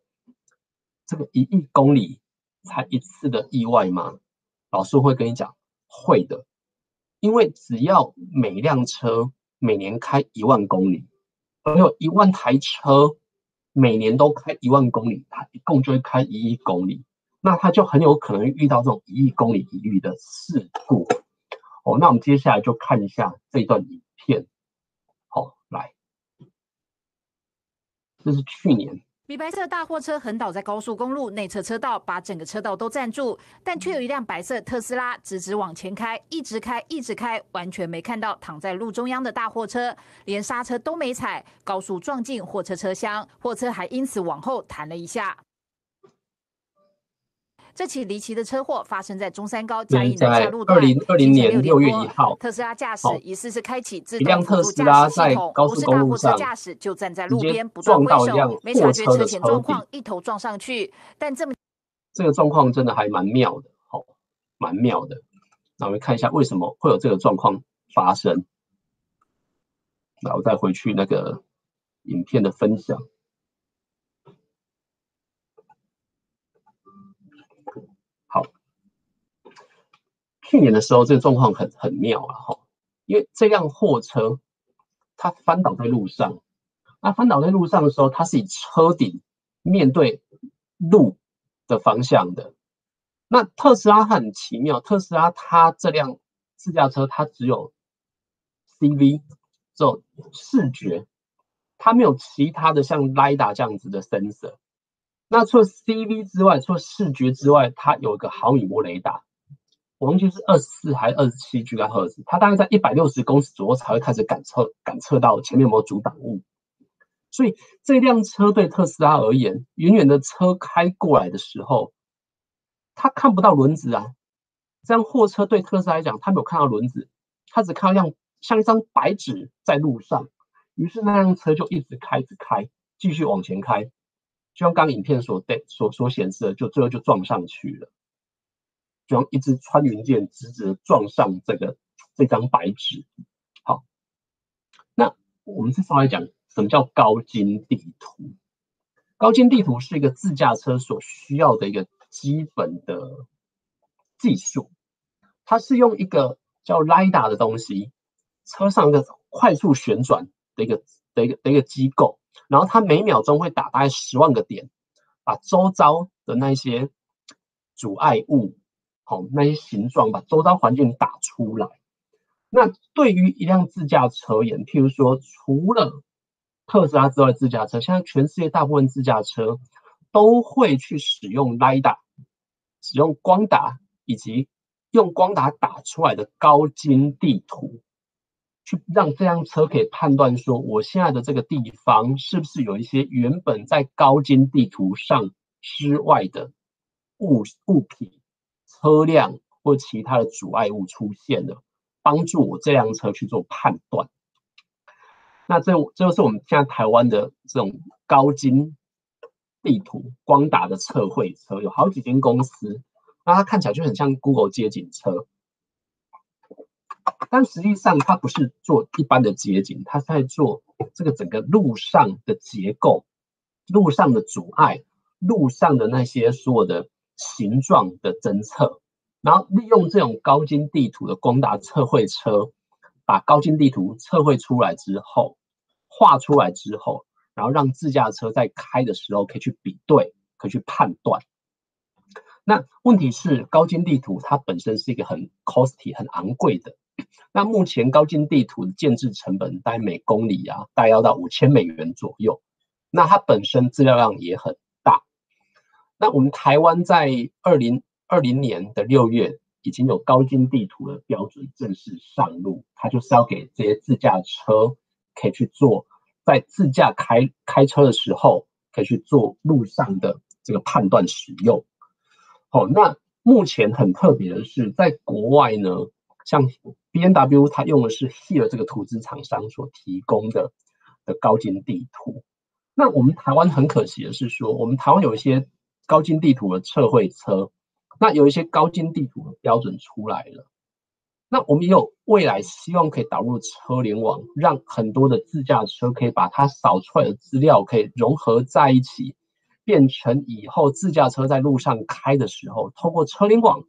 这个一亿公里才一次的意外吗？老师会跟你讲，会的，因为只要每辆车每年开一万公里，而有一万台车每年都开一万公里，它一共就会开一亿公里，那它就很有可能遇到这种一亿公里一遇的事故。哦，那我们接下来就看一下这段影片。好，来，这是去年米白色大货车横倒在高速公路内侧车道，把整个车道都占住，但却有一辆白色特斯拉直直往前开，一直开，一直开，完全没看到躺在路中央的大货车，连刹车都没踩，高速撞进货车车厢，货车还因此往后弹了一下。这起离奇的车祸发生在中山高嘉义南下路段，今年六月一号，特斯拉驾驶疑似是开启自动辅助驾驶系统，不是大货车驾驶就站在路边不断挥手，没察觉车前状况，一头撞上去。但这么这个状况真的还蛮妙的，好，蛮妙的。那我们看一下为什么会有这个状况发生。那我再回去那个影片的分享。去年的时候这个状况很很妙啊哈，因为这辆货车它翻倒在路上，那翻倒在路上的时候，它是以车顶面对路的方向的。那特斯拉很奇妙，特斯拉它这辆自驾车它只有 CV 这种视觉，它没有其他的像 LIDA 这样子的 sensor。那除了 CV 之外，除了视觉之外，它有一个毫米波雷达，我忘记是二十四还是二十七 G 赫兹，它大概在一百六十公尺左右才会开始感测感测到前面有没有阻挡物。所以这辆车对特斯拉而言，远远的车开过来的时候，他看不到轮子啊。这辆货车对特斯拉来讲，他没有看到轮子，他只看到像像一张白纸在路上。于是那辆车就一直开，一直开，继续往前开。就像刚影片所对所所显示的，就最后就撞上去了，就像一支穿云箭直直撞上这个这张白纸。好，那我们是稍微讲什么叫高精地图。高精地图是一个自驾车所需要的一个基本的技术，它是用一个叫 LiDAR 的东西，车上一个快速旋转的一个的一个的一个机构。然后它每秒钟会打大概十万个点，把周遭的那些阻碍物，好那些形状，把周遭环境打出来。那对于一辆自驾车而言，譬如说，除了特斯拉之外，自驾车现在全世界大部分自驾车都会去使用 LiDAR，使用光达以及用光达打出来的高精地图。去让这辆车可以判断说，我现在的这个地方是不是有一些原本在高精地图上之外的物物品、车辆或其他的阻碍物出现了，帮助我这辆车去做判断。那这这就是我们现在台湾的这种高精地图光达的测绘车，有好几间公司，那它看起来就很像 Google 街景车。但实际上，它不是做一般的街景，它是在做这个整个路上的结构、路上的阻碍、路上的那些所有的形状的侦测，然后利用这种高精地图的光达测绘车，把高精地图测绘出来之后，画出来之后，然后让自驾车在开的时候可以去比对，可以去判断。那问题是，高精地图它本身是一个很 costly、很昂贵的。那目前高精地图的建制成本大概每公里啊，大概要到五千美元左右。那它本身资料量也很。那我们台湾在二零二零年的六月，已经有高精地图的标准正式上路，它就是要给这些自驾车可以去做，在自驾开开车的时候，可以去做路上的这个判断使用。好，那目前很特别的是，在国外呢。像 B N W，它用的是 Here 这个图资厂商所提供的的高精地图。那我们台湾很可惜的是说，我们台湾有一些高精地图的测绘车，那有一些高精地图的标准出来了。那我们也有未来希望可以导入车联网，让很多的自驾车可以把它扫出来的资料可以融合在一起，变成以后自驾车在路上开的时候，透过车联网。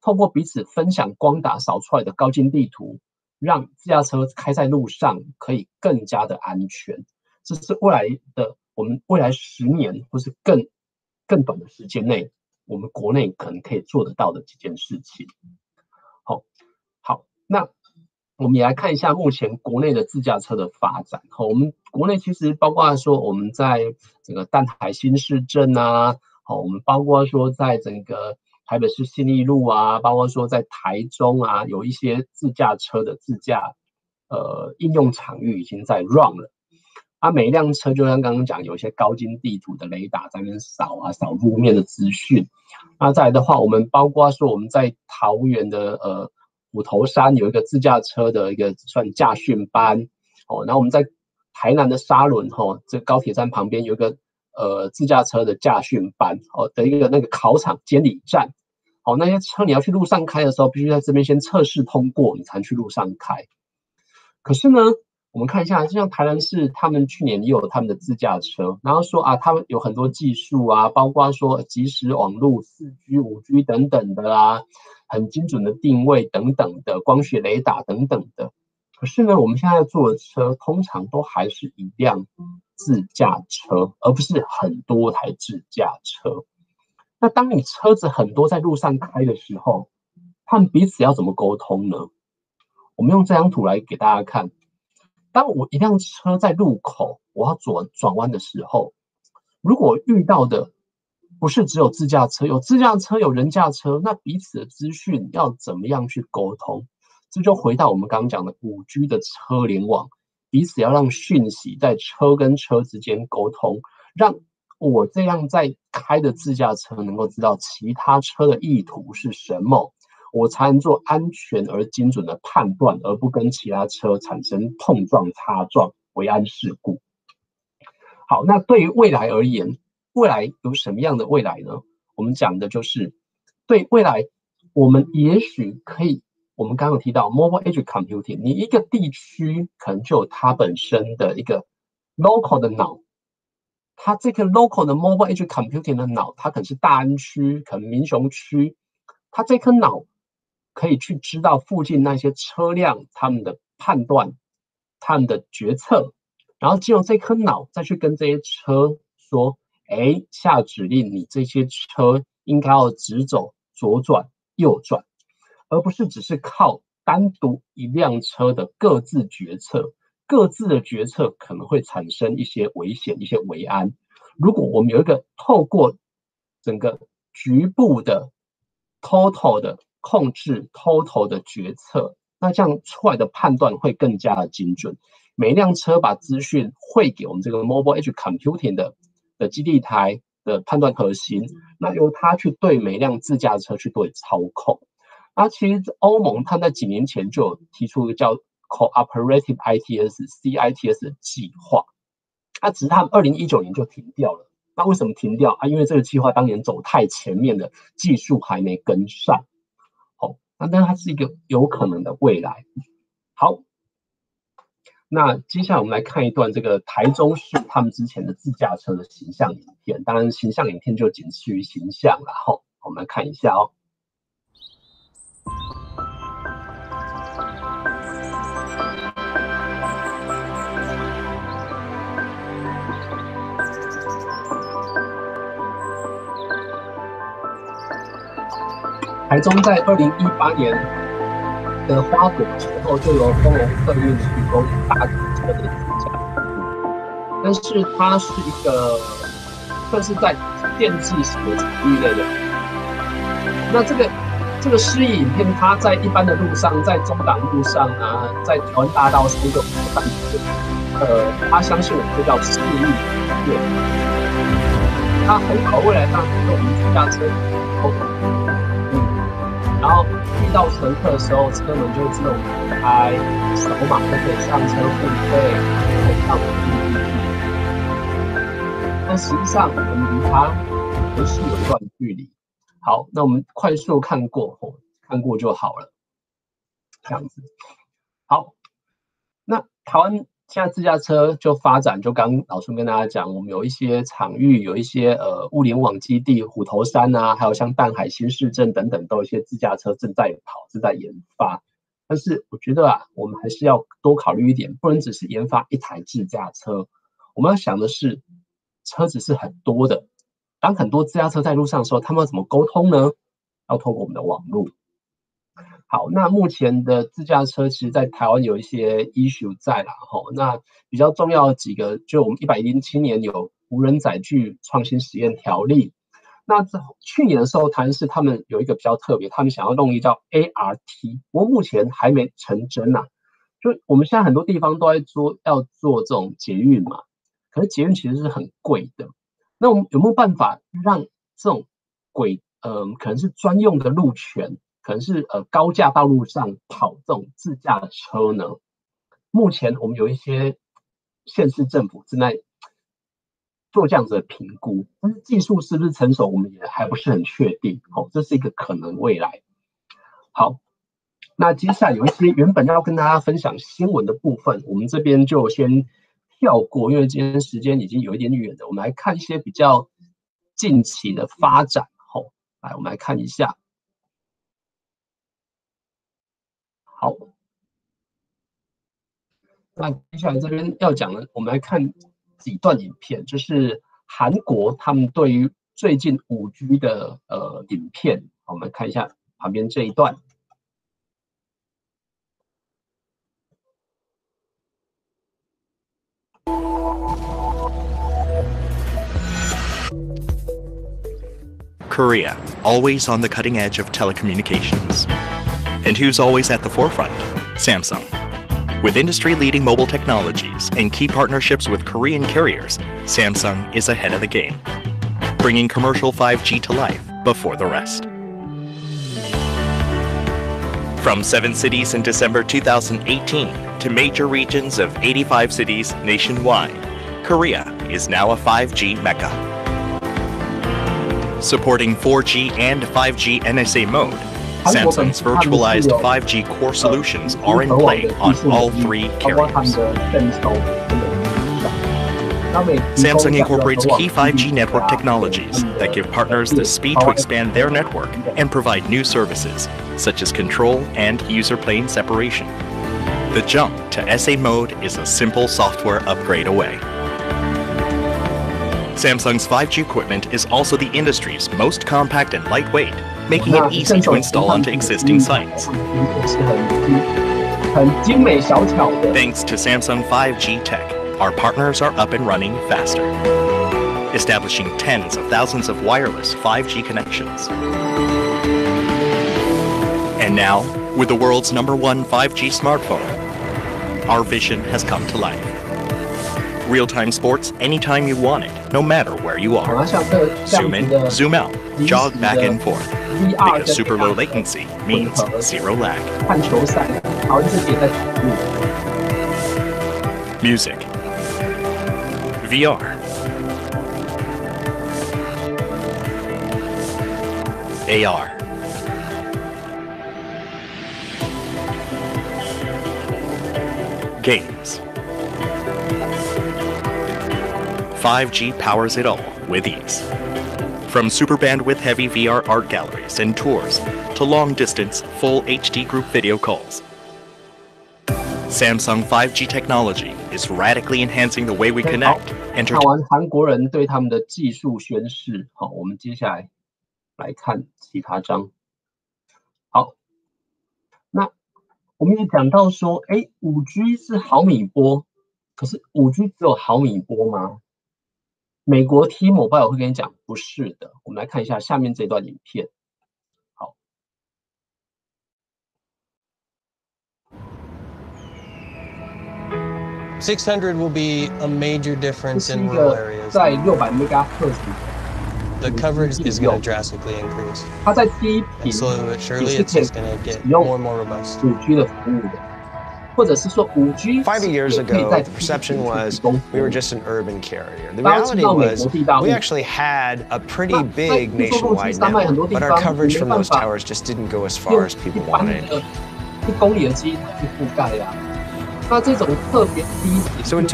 透过彼此分享光打扫出来的高精地图，让自驾车开在路上可以更加的安全。这是未来的我们未来十年或是更更短的时间内，我们国内可能可以做得到的几件事情。好，好，那我们也来看一下目前国内的自驾车的发展。好，我们国内其实包括说我们在这个淡海新市镇啊，好，我们包括说在整个。台北市信义路啊，包括说在台中啊，有一些自驾车的自驾呃应用场域已经在 run 了。啊，每一辆车就像刚刚讲，有一些高精地图的雷达在那边扫啊，扫路面的资讯。那再来的话，我们包括说我们在桃园的呃虎头山有一个自驾车的一个算驾训班哦，然后我们在台南的沙仑哈，这高铁站旁边有一个。呃，自驾车的驾训班哦的一个那个考场监理站，哦，那些车你要去路上开的时候，必须在这边先测试通过，你才去路上开。可是呢，我们看一下，就像台南市，他们去年也有他们的自驾车，然后说啊，他们有很多技术啊，包括说即时网络、四 G、五 G 等等的啦，很精准的定位等等的光学雷达等等的。可是呢，我们现在坐的车通常都还是一辆自驾车，而不是很多台自驾车。那当你车子很多在路上开的时候，他们彼此要怎么沟通呢？我们用这张图来给大家看。当我一辆车在路口我要左转弯的时候，如果遇到的不是只有自驾车，有自驾车有人驾车，那彼此的资讯要怎么样去沟通？这就回到我们刚刚讲的五 G 的车联网，彼此要让讯息在车跟车之间沟通，让我这样在开的自驾车能够知道其他车的意图是什么。我才能做安全而精准的判断，而不跟其他车产生碰撞、擦撞、危安事故。好，那对于未来而言，未来有什么样的未来呢？我们讲的就是对未来，我们也许可以，我们刚刚提到 mobile edge computing，你一个地区可能就有它本身的一个 local 的脑，它这个 local 的 mobile edge computing 的脑，它可能是大安区，可能民雄区，它这颗脑。可以去知道附近那些车辆他们的判断、他们的决策，然后进入这颗脑再去跟这些车说：“哎，下指令，你这些车应该要直走、左转、右转，而不是只是靠单独一辆车的各自决策。各自的决策可能会产生一些危险、一些危安。如果我们有一个透过整个局部的 total 的。”控制 total 的决策，那这样出来的判断会更加的精准。每一辆车把资讯汇给我们这个 mobile edge computing 的的基地台的判断核心，那由它去对每一辆自驾车去对操控。那其实欧盟它在几年前就有提出一个叫 cooperative ITS CITS 的计划，那只是他们二零一九年就停掉了。那为什么停掉啊？因为这个计划当年走太前面的技术还没跟上。那但它是一个有可能的未来。好，那接下来我们来看一段这个台中市他们之前的自驾车的形象影片。当然，形象影片就仅次于形象了。哈，我们来看一下哦。台中在二零一八年的花朵前后，就由丰隆客运提供大车的自驾服务，但是它是一个算是在电气型的场域内的。那这个这个示意影片，它在一般的路上，在中港路上啊，在台湾大道上都有看到。呃，他相信我们就叫示意影片，它很好，未来让我们自驾车沟通。然后遇到乘客的时候，车门就自动打开，扫码就可以上车付费，可以到目的地。但实际上，我们离它还是有一段距离。好，那我们快速看过，看过就好了。这样子，好，那台湾。现在自驾车就发展，就刚老孙跟大家讲，我们有一些场域，有一些呃物联网基地，虎头山啊，还有像淡海新市镇等等，都有一些自驾车正在跑，正在研发。但是我觉得啊，我们还是要多考虑一点，不能只是研发一台自驾车。我们要想的是，车子是很多的，当很多自驾车在路上的时候，他们要怎么沟通呢？要通过我们的网络。好，那目前的自驾车其实，在台湾有一些 issue 在啦，吼，那比较重要的几个，就我们一百零七年有无人载具创新实验条例。那在去年的时候，台湾市他们有一个比较特别，他们想要弄一叫 ART，不过目前还没成真呐。就我们现在很多地方都在做，要做这种捷运嘛，可是捷运其实是很贵的。那我们有没有办法让这种轨，嗯，可能是专用的路权？可能是呃高架道路上跑这种自驾车呢。目前我们有一些县市政府正在做这样子的评估，但是技术是不是成熟，我们也还不是很确定。哦，这是一个可能未来。好，那接下来有一些原本要跟大家分享新闻的部分，我们这边就先跳过，因为今天时间已经有一点远了。我们来看一些比较近期的发展。后，来我们来看一下。好，那接下来这边要讲的，我们来看几段影片，就是韩国他们对于最近五 G 的呃影片，我们看一下旁边这一段。Korea, always on the cutting edge of telecommunications. And who's always at the forefront? Samsung. With industry leading mobile technologies and key partnerships with Korean carriers, Samsung is ahead of the game, bringing commercial 5G to life before the rest. From seven cities in December 2018 to major regions of 85 cities nationwide, Korea is now a 5G mecca. Supporting 4G and 5G NSA mode, Samsung's virtualized 5G core solutions are in play on all three carriers. Samsung incorporates key 5G network technologies that give partners the speed to expand their network and provide new services, such as control and user plane separation. The jump to SA mode is a simple software upgrade away. Samsung's 5G equipment is also the industry's most compact and lightweight, making it easy to install onto existing sites. Thanks to Samsung 5G tech, our partners are up and running faster, establishing tens of thousands of wireless 5G connections. And now, with the world's number one 5G smartphone, our vision has come to life. Real time sports anytime you want it, no matter where you are. Zoom in, zoom out, jog back and forth. Because super low latency means zero lag. Music. VR. AR. Games. 5G powers it all with ease. From super bandwidth heavy VR art galleries and tours to long distance full HD group video calls. Samsung 5G technology is radically enhancing the way we connect, 看 entertain, 完韩国人对他们的技术宣示，好，我们接下来来看其他章。好，那我们也讲到说，哎，五 G 是毫米波，可是五 G 只有毫米波吗？ 美国 T-Mobile 会跟你讲，不是的。我们来看一下下面这段影片。好， 600 will be a major 这 difference 是 in 一 rural 个 areas. 在六百 megahertz， The coverage is going to drastically increase. 它在低频 And slowly but 也 surely, 是 it's 可以 just going to 使 get 用 more and more robust. 五 G 的服务的， 或者是说五 G Five years 也可以 ago, 在 the 低频 perception 去 was 提供服 we 务 were just an urban carrier. The 大家知 reality 道美 was 国地大物 we actually had a pretty 那 big 在制作路径 nationwide 山脉很多 network, 地 but 方 our coverage 没 from 办 those 法 towers just didn't go as 用 far as 一 people 般 wanted. 的一公里的基塔去覆盖呀、那这种特别低频，So in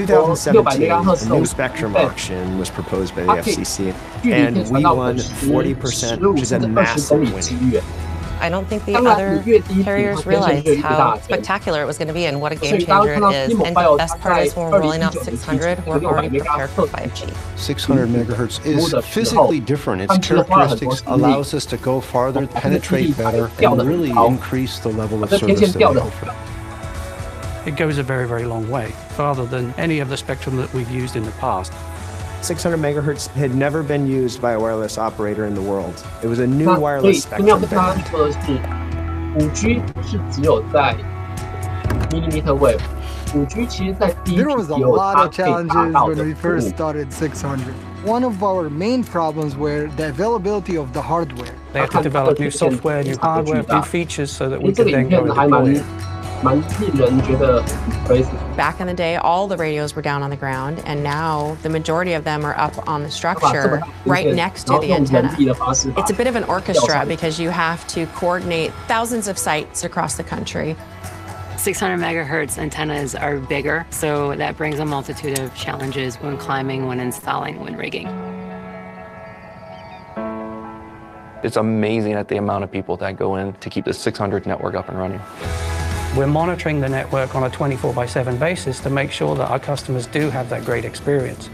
六百 2017, 兆赫 a 这种 new spectrum auction was proposed by the Okay. FCC, 距离可以 and 传 we 到 won 十、十 40%, 五 which is a 甚至二十 massive 公里之 win. 远。I don't think the other carriers realized how spectacular it was going to be and what a game changer it is. And the best part is when we're rolling out 600, we're already prepared for 5G. 600 megahertz is physically different. Its characteristics allows us to go farther, penetrate better, and really increase the level of service that we offer it goes a very, very long way, farther than any of the spectrum that we've used in the past. 600 megahertz had never been used by a wireless operator in the world. It was a new 那所以 wireless 今天要 spectrum 跟大 band. 家说的是，五 G 不是只有在 millimeter wave，五 G 其实在低频 There was a 也有 lot 它 of 可以达 challenges 到 when 的 we 服 first 务。started 600. One of our main problems were the availability of the hardware. They had to develop new software, new hardware, new features so that 因为 we 这 could 个影 then go 片 and 还蛮 deploy it. 蛮令人觉得 crazy。 Back in the day, all the radios were down on the ground, and now the majority of them are up on the structure right next to the antenna. It's a bit of an orchestra because you have to coordinate thousands of sites across the country. 600 megahertz antennas are bigger, so that brings a multitude of challenges when climbing, when installing, when rigging. It's amazing at the amount of people that go in to keep the 600 network up and running. We're monitoring the network on a 24 by 7 basis to make sure that our customers do have that great experience.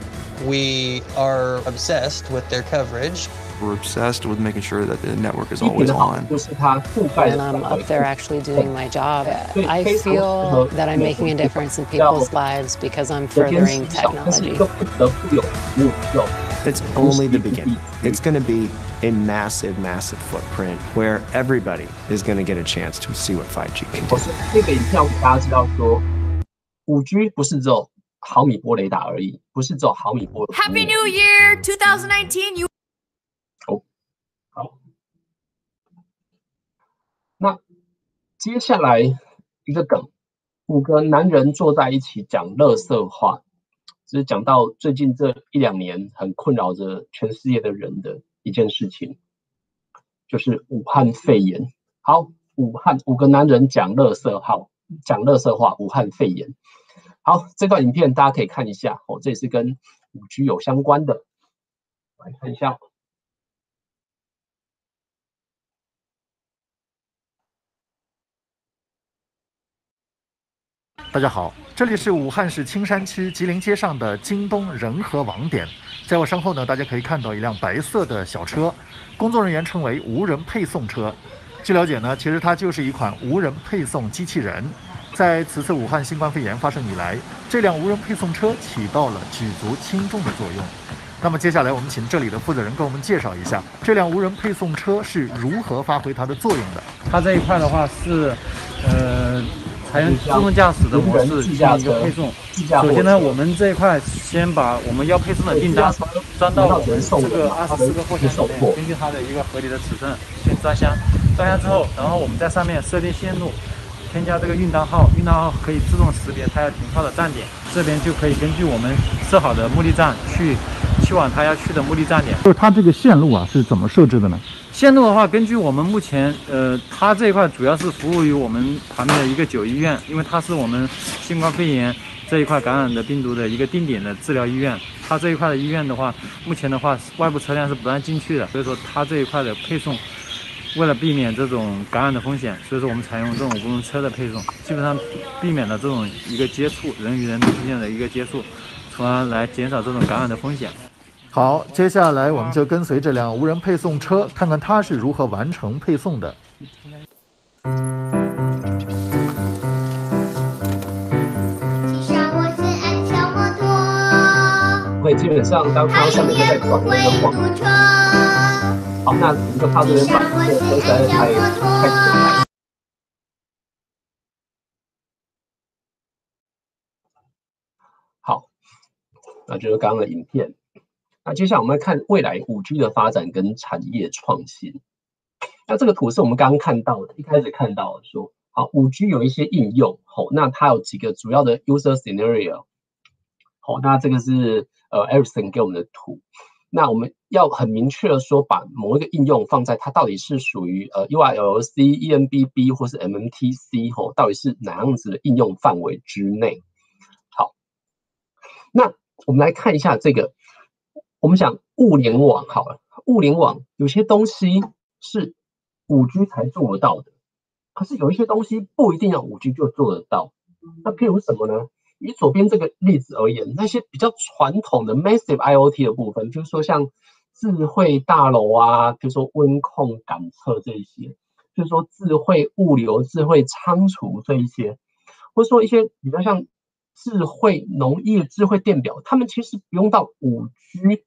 We are obsessed with their coverage. We're obsessed with making sure that the network is always on. When I'm up there actually doing my job, I feel that I'm making a difference in people's lives because I'm furthering technology. It's only the beginning. It's going to be a massive, massive footprint where everybody is going to get a chance to see what 5G can do. 这个影片要给大家知道说，五 G 不是只有毫米波雷达而已，不是只有毫米波。Happy New Year 2019! You 好那接下来一个梗，五个男人坐在一起讲乐色话，就是讲到最近这一两年很困扰着全世界的人的一件事情，就是武汉肺炎。好，武汉五个男人讲乐色话，讲乐色话，武汉肺炎。好，这段影片大家可以看一下哦，这也是跟五 G 有相关的，来看一下。大家好，这里是武汉市青山区吉林街上的京东仁和网点。在我身后呢，大家可以看到一辆白色的小车，工作人员称为无人配送车。据了解呢，其实它就是一款无人配送机器人。在此次武汉新冠肺炎发生以来，这辆无人配送车起到了举足轻重的作用。那么接下来，我们请这里的负责人给我们介绍一下这辆无人配送车是如何发挥它的作用的。它这一块的话是，呃。采用自动驾驶的模式进行一个配送。首先呢，我们这一块先把我们要配送的订单装到我们这个二十四个货箱里面，根据它的一个合理的尺寸先装箱。装箱之后，然后我们在上面设定线路，添加这个运单号，运单号可以自动识别它要停靠的站点，这边就可以根据我们设好的目的站去去往它要去的目的站点。就是它这个线路啊是怎么设置的呢？线路的话，根据我们目前，呃，它这一块主要是服务于我们旁边的一个九医院，因为它是我们新冠肺炎这一块感染的病毒的一个定点的治疗医院。它这一块的医院的话，目前的话，外部车辆是不让进去的，所以说它这一块的配送，为了避免这种感染的风险，所以说我们采用这种无人车的配送，基本上避免了这种一个接触人与人之间的一个接触，从而来减少这种感染的风险。好，接下来我们就跟随这辆无人配送车，看看它是如何完成配送的。会基本上当它上面在转那个晃，好，那你就怕这边把这个车实在是太太可爱。好，那就是刚刚的影片。那接下来我们来看未来五 G 的发展跟产业创新。那这个图是我们刚刚看到的，一开始看到说，好，五 G 有一些应用，好，那它有几个主要的 user scenario。好，那这个是呃 Ericsson 给我们的图。那我们要很明确的说，把某一个应用放在它到底是属于呃 URLC、ENBB 或是 MMTC 吼，到底是哪样子的应用范围之内。好，那我们来看一下这个。我们讲物联网好了，物联网有些东西是五 G 才做得到的，可是有一些东西不一定要五 G 就做得到。那譬如什么呢？以左边这个例子而言，那些比较传统的 massive IoT 的部分，就是说像智慧大楼啊，比如说温控感测这一些，就是说智慧物流、智慧仓储这一些，或者说一些比较像智慧农业、智慧电表，他们其实不用到五 G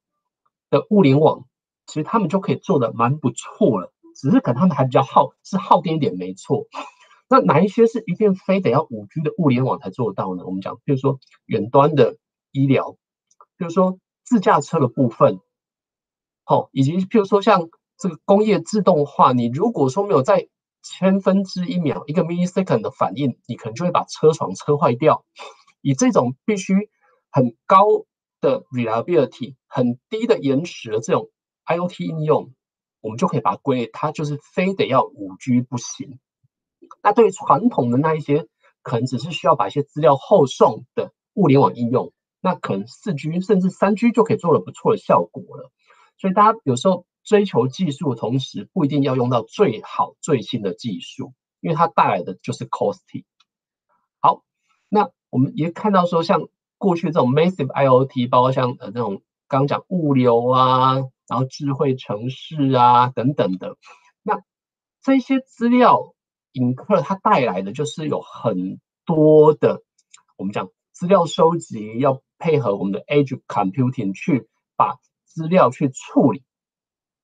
的物联网，其实他们就可以做的蛮不错了。只是可能他们还比较耗，是耗电一点没错。那哪一些是一定非得要五 G 的物联网才做到呢？我们讲，比如说远端的医疗，比如说自驾车的部分，好、哦，以及譬如说像这个工业自动化，你如果说没有在千分之一秒一个 millisecond 的反应，你可能就会把车床车坏掉。以这种必须很高的 reliability、很低的延迟的这种 IOT 应用，我们就可以把它归类，它就是非得要五 G 不行。那对于传统的那一些，可能只是需要把一些资料后送的物联网应用，那可能四 G 甚至三 G 就可以做了不错的效果了。所以大家有时候追求技术的同时，不一定要用到最好最新的技术，因为它带来的就是 costy。好，那我们也看到说，像过去这种 massive IOT，包括像呃这种刚刚讲物流啊，然后智慧城市啊等等的，那这些资料引客它带来的就是有很多的，我们讲资料收集要配合我们的 edge computing 去把。资料去处理，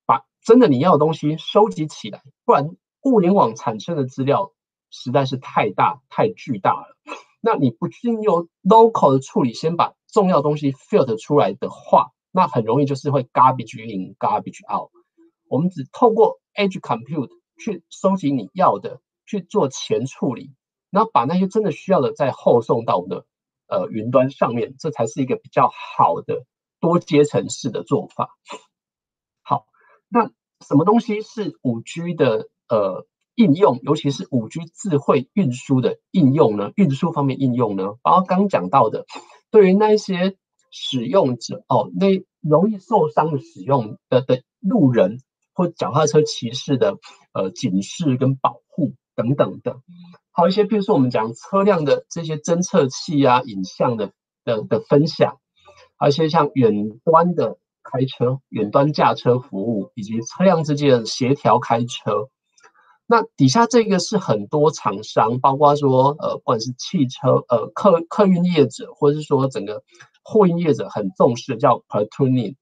把真的你要的东西收集起来，不然物联网产生的资料实在是太大太巨大了。那你不经由 local 的处理，先把重要东西 filter 出来的话，那很容易就是会 garbage in garbage out。我们只透过 edge compute 去收集你要的，去做前处理，然后把那些真的需要的再后送到我们的呃云端上面，这才是一个比较好的。多阶层式的做法。好，那什么东西是五 G 的呃应用，尤其是五 G 智慧运输的应用呢？运输方面应用呢？包括刚讲到的，对于那些使用者哦，那容易受伤的使用的的路人或脚踏车骑士的呃警示跟保护等等的，还有一些，比如说我们讲车辆的这些侦测器啊、影像的的的分享。而且像远端的开车、远端驾车服务，以及车辆之间的协调开车，那底下这个是很多厂商，包括说呃，不管是汽车呃客客运业者，或者是说整个货运业者很重视的，叫 platooning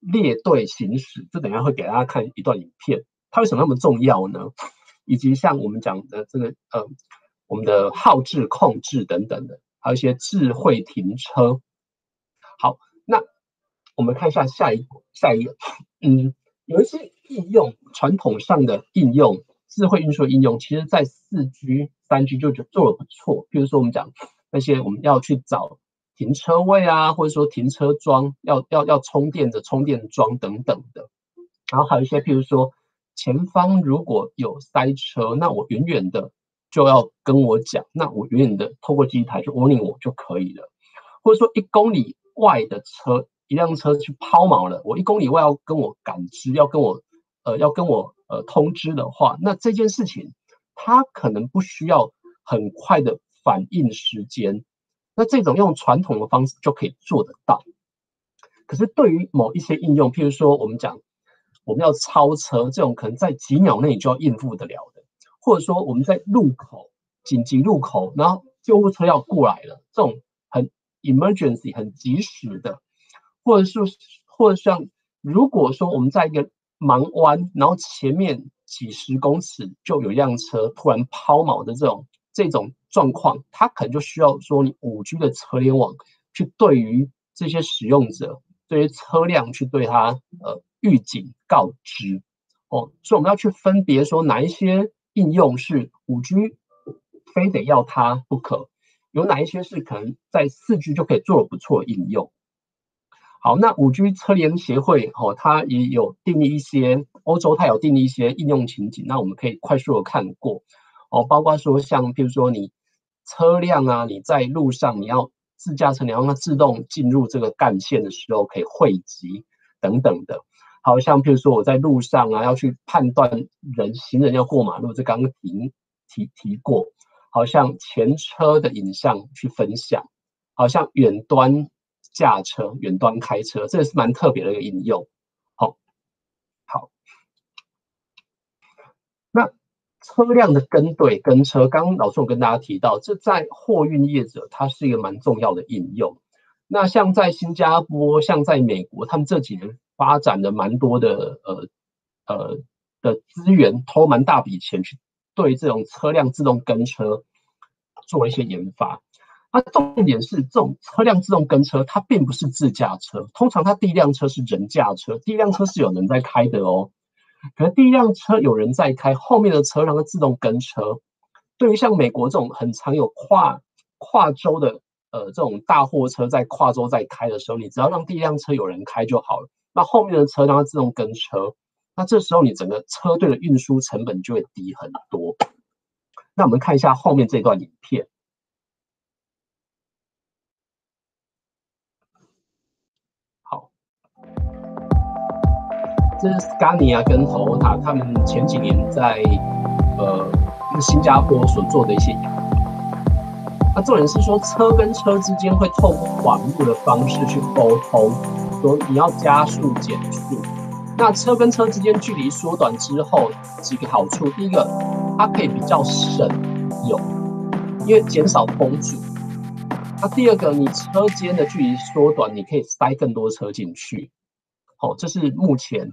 列队行驶。就等下会给大家看一段影片，它为什么那么重要呢？以及像我们讲的这个呃，我们的耗制控制等等的，还有一些智慧停车。好，那我们看一下下一下一页，嗯，有一些应用，传统上的应用，智慧运输的应用，其实在四 G、三 G 就就做的不错。比如说我们讲那些我们要去找停车位啊，或者说停车桩要要要充电的充电桩等等的。然后还有一些，譬如说前方如果有塞车，那我远远的就要跟我讲，那我远远的透过机台就 warning 我就可以了，或者说一公里。外的车，一辆车去抛锚了，我一公里外要跟我感知，要跟我呃，要跟我呃通知的话，那这件事情它可能不需要很快的反应时间，那这种用传统的方式就可以做得到。可是对于某一些应用，譬如说我们讲我们要超车，这种可能在几秒内就要应付得了的，或者说我们在路口紧急路口，然后救护车要过来了，这种很。emergency 很及时的，或者是或者像如果说我们在一个盲弯，然后前面几十公尺就有一辆车突然抛锚的这种这种状况，它可能就需要说你五 G 的车联网去对于这些使用者，对于车辆去对它呃预警告知哦，所以我们要去分别说哪一些应用是五 G 非得要它不可。有哪一些是可能在四 G 就可以做的不错应用？好，那五 G 车联协会哦，它也有定义一些欧洲，它有定义一些应用情景，那我们可以快速的看过哦，包括说像比如说你车辆啊，你在路上你要自驾车，你要让它自动进入这个干线的时候可以汇集等等的，好像譬如说我在路上啊要去判断人行人要过马路，这刚刚提提提过。好像前车的影像去分享，好像远端驾车、远端开车，这也是蛮特别的一个应用。好，好，那车辆的跟对跟车，刚刚老宋跟大家提到，这在货运业者它是一个蛮重要的应用。那像在新加坡、像在美国，他们这几年发展的蛮多的呃呃的资源，投蛮大笔钱去。对这种车辆自动跟车做一些研发，那重点是这种车辆自动跟车，它并不是自驾车，通常它第一辆车是人驾车，第一辆车是有人在开的哦。可能第一辆车有人在开，后面的车让它自动跟车。对于像美国这种很常有跨跨州的呃这种大货车在跨州在开的时候，你只要让第一辆车有人开就好了，那后面的车让它自动跟车，那这时候你整个车队的运输成本就会低很多。那我们看一下后面这段影片。好，这是 Scania 跟 t o y t a 他们前几年在呃新加坡所做的一些。那重点是说，车跟车之间会透过网络的方式去沟通，说你要加速减速。那车跟车之间距离缩短之后，几个好处，第一个，它可以比较省油，因为减少风阻。那第二个，你车间的距离缩短，你可以塞更多车进去。好，这是目前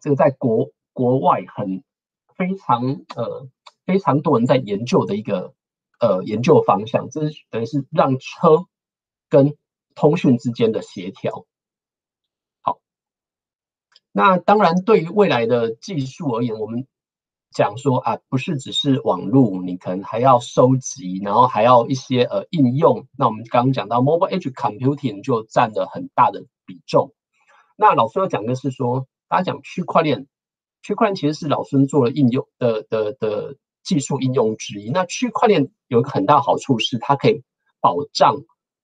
这个在国国外很非常呃非常多人在研究的一个呃研究方向，这是等于是让车跟通讯之间的协调。好，那当然对于未来的技术而言，我们。讲说啊，不是只是网络，你可能还要收集，然后还要一些呃应用。那我们刚刚讲到 mobile edge computing 就占了很大的比重。那老孙要讲的是说，大家讲区块链，区块链其实是老孙做了应用的的的技术应用之一。那区块链有一个很大好处是，它可以保障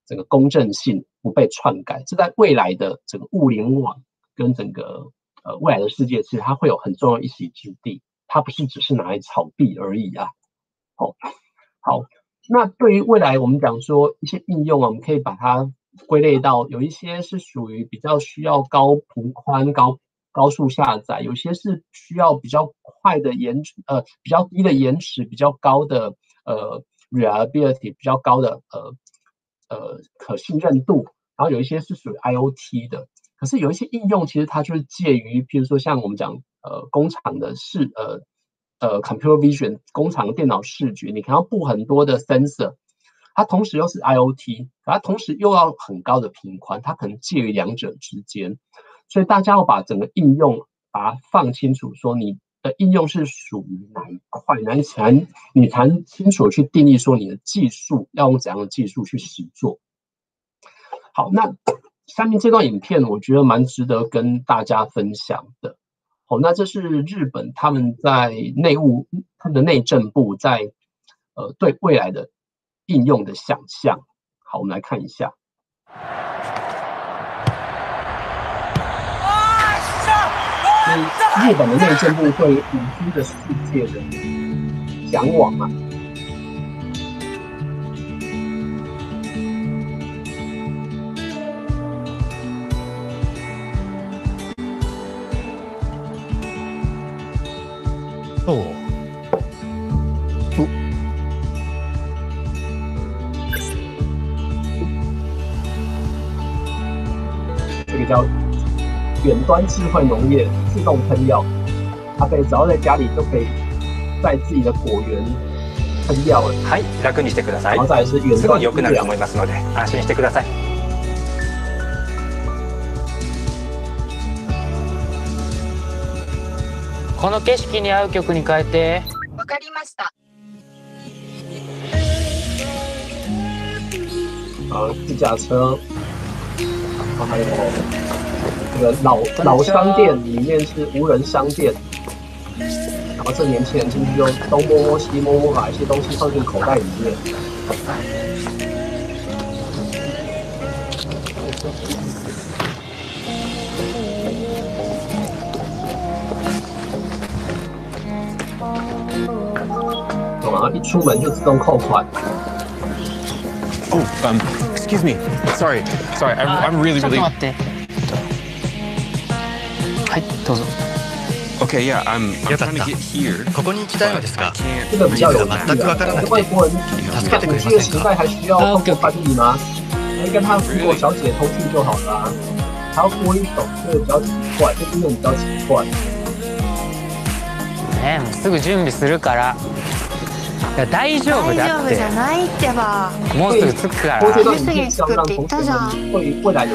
整个公正性不被篡改。这在未来的整个物联网跟整个呃未来的世界，其实它会有很重要一席之地。它不是只是拿来炒币而已啊！好，好，那对于未来我们讲说一些应用啊，我们可以把它归类到有一些是属于比较需要高频宽、高高速下载，有些是需要比较快的延呃比较低的延迟、比较高的呃 reliability 比较高的呃呃可信任度，然后有一些是属于 IOT 的。可是有一些应用其实它就是介于，比如说像我们讲。呃，工厂的视呃呃，computer vision，工厂电脑视觉，你可能要布很多的 sensor，它同时又是 IOT，它同时又要很高的频宽，它可能介于两者之间，所以大家要把整个应用把它放清楚，说你的应用是属于哪一块，哪一层，你谈清楚去定义说你的技术要用怎样的技术去实做。好，那下面这段影片我觉得蛮值得跟大家分享的。哦，那这是日本他们在内务他们的内政部在呃对未来的应用的想象。好，我们来看一下。日本的内政部对五 G 的世界的向往嘛。哦，远端智慧农业自动喷药，它可以只要在家里就可以在自己的果园喷药了。はい、楽にしてください。然后再是远端良くなると思いますので安心してください。この景色に合う曲に変えてわかりました呃，自驾车，然后还有这个老老商店里面是无人商店，然后这年轻人进去就东摸摸西摸摸，把一些东西放进口袋里面。一出门就自动扣款。Oh, um, excuse me. Sorry, sorry. I'm, I'm really, really. はい、どうぞ。Okay, yeah, I'm, I'm trying to get here. ここに行きたいのですが、这个比较有全くわからなくて、外国人助けてくれま这个せんか？还需要透过翻译吗？可以跟他中国小姐通讯就好了。还要拨一手，这个比较奇怪，这个用比较奇怪。ね、もうす。ぐ準備す。るから。いや大丈夫だって大丈夫じゃないってばもうす。ぐ着くから这段次々作って言ったじゃん会未来。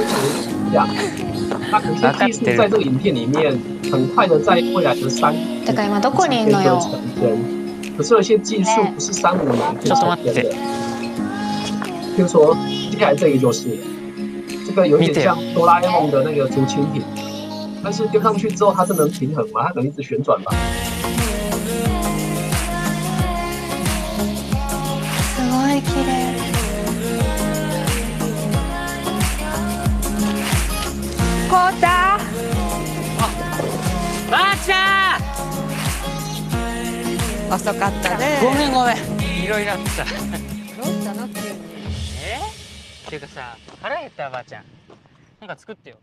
那可是技术在这个影片里面， 很快的在未来的三だから今どこにいるのよ。成真。可是有些技术不是三五年可以成真的。比如说，接下来这个就是，这个有点像哆啦 A 梦的那个竹蜻蜓，但是丢上去之后它是能平衡吗？它能一直旋转吧？ ばあちゃん遅かったね。ごめんごめん。いろいろあってさどうしたの?っていうのえ?っていうかさ腹減ったよばあちゃん。なんか作ってよ。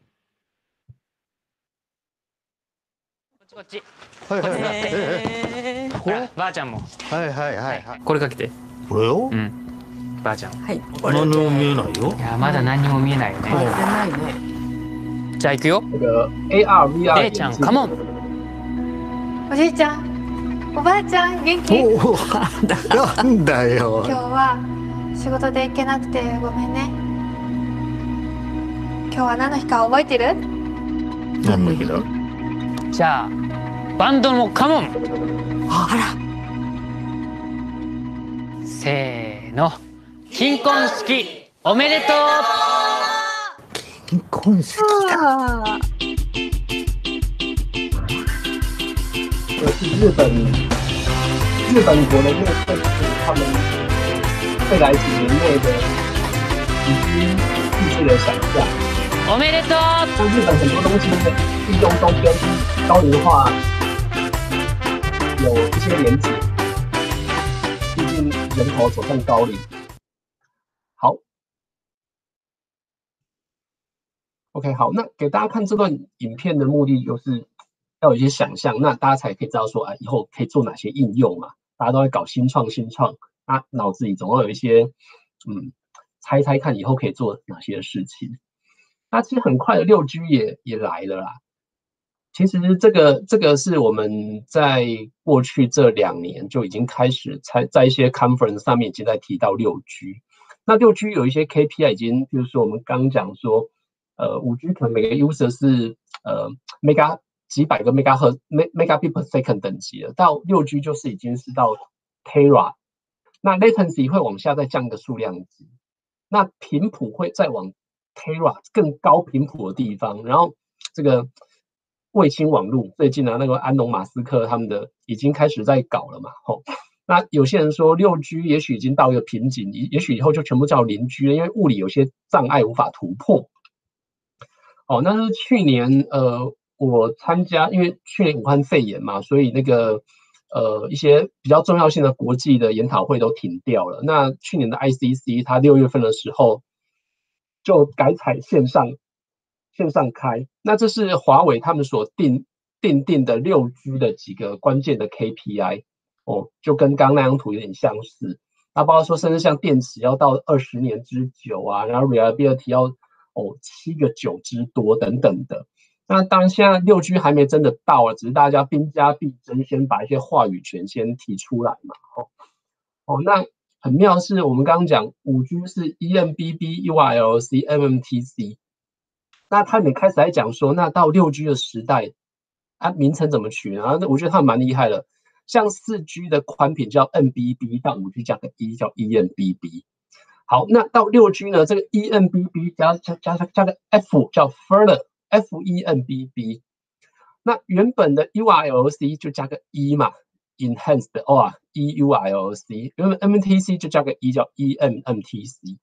こっちこっち。はいはいはい。えーほらばあちゃんも。はいはいはいはい。これかけて。これをうん。ばあちゃんはい。何も見えないよ。いやまだ何にも見えないよね。ないね。じゃあ行くよ那个 AR VR ちゃんカモンおじいちゃん、おばあちゃん、元気？おお、なんだよ今日。は仕事で行けなくてごめんね。今日は何の日か覚えてる？なんだ？けど。じゃあバンドもカモンあせーの金婚式おめでとう金婚式だ。这是日本日本国的内政府他们未来几年内的已经预计的想象。おめでとう像日本很多东西的应用都跟高龄化有一些连结，毕竟人口走向高龄。 ，OK，好，那给大家看这段影片的目的就是要有一些想象，那大家才可以知道说啊，以后可以做哪些应用嘛。大家都在搞新创，新创，啊，脑子里总会有一些嗯，猜猜看以后可以做哪些事情。那其实很快的六 G 也也来了啦。其实这个这个是我们在过去这两年就已经开始在在一些 conference 上面已经在提到六 G。那六 G 有一些 KPI 已经，比如说我们刚讲说，呃，五 G 可能每个 user 是呃 mega 几百个 mega 赫 megabit per second 等级了，到六 G 就是已经是到 tera。那 latency 会往下再降一个数量级，那频谱会再往 Tera 更高频谱的地方，然后这个卫星网络最近呢，那个安农马斯克他们的已经开始在搞了嘛，吼。那有些人说六 G 也许已经到一个瓶颈，也也许以后就全部叫零 G 了，因为物理有些障碍无法突破。哦，那是去年呃，我参加，因为去年武汉肺炎嘛，所以那个呃一些比较重要性的国际的研讨会都停掉了。那去年的 ICC 它六月份的时候。就改采线上线上开，那这是华为他们所定定定的六 G 的几个关键的 KPI 哦，就跟刚刚那张图有点相似。那包括说，甚至像电池要到二十年之久啊，然后 reliability 要哦七个九之多等等的。那当然现在六 G 还没真的到啊，只是大家兵家必争，先把一些话语权先提出来嘛。哦哦，那。很妙是我们刚刚讲五 G 是 eMBB、URLC、MMTC，那他们开始在讲说，那到六 G 的时代，啊名称怎么取啊？那我觉得他蛮厉害的，像四 G 的宽频叫 NBB，到五 G 加个 E 叫 eMBB。好，那到六 G 呢，这个 eMBB 加加加加个 F 叫 Further，F eMBB。那原本的 URLC 就加个 E 嘛。enhanced 的哦，EURLC，原本 MTC 就加个 E 叫 eMMTC，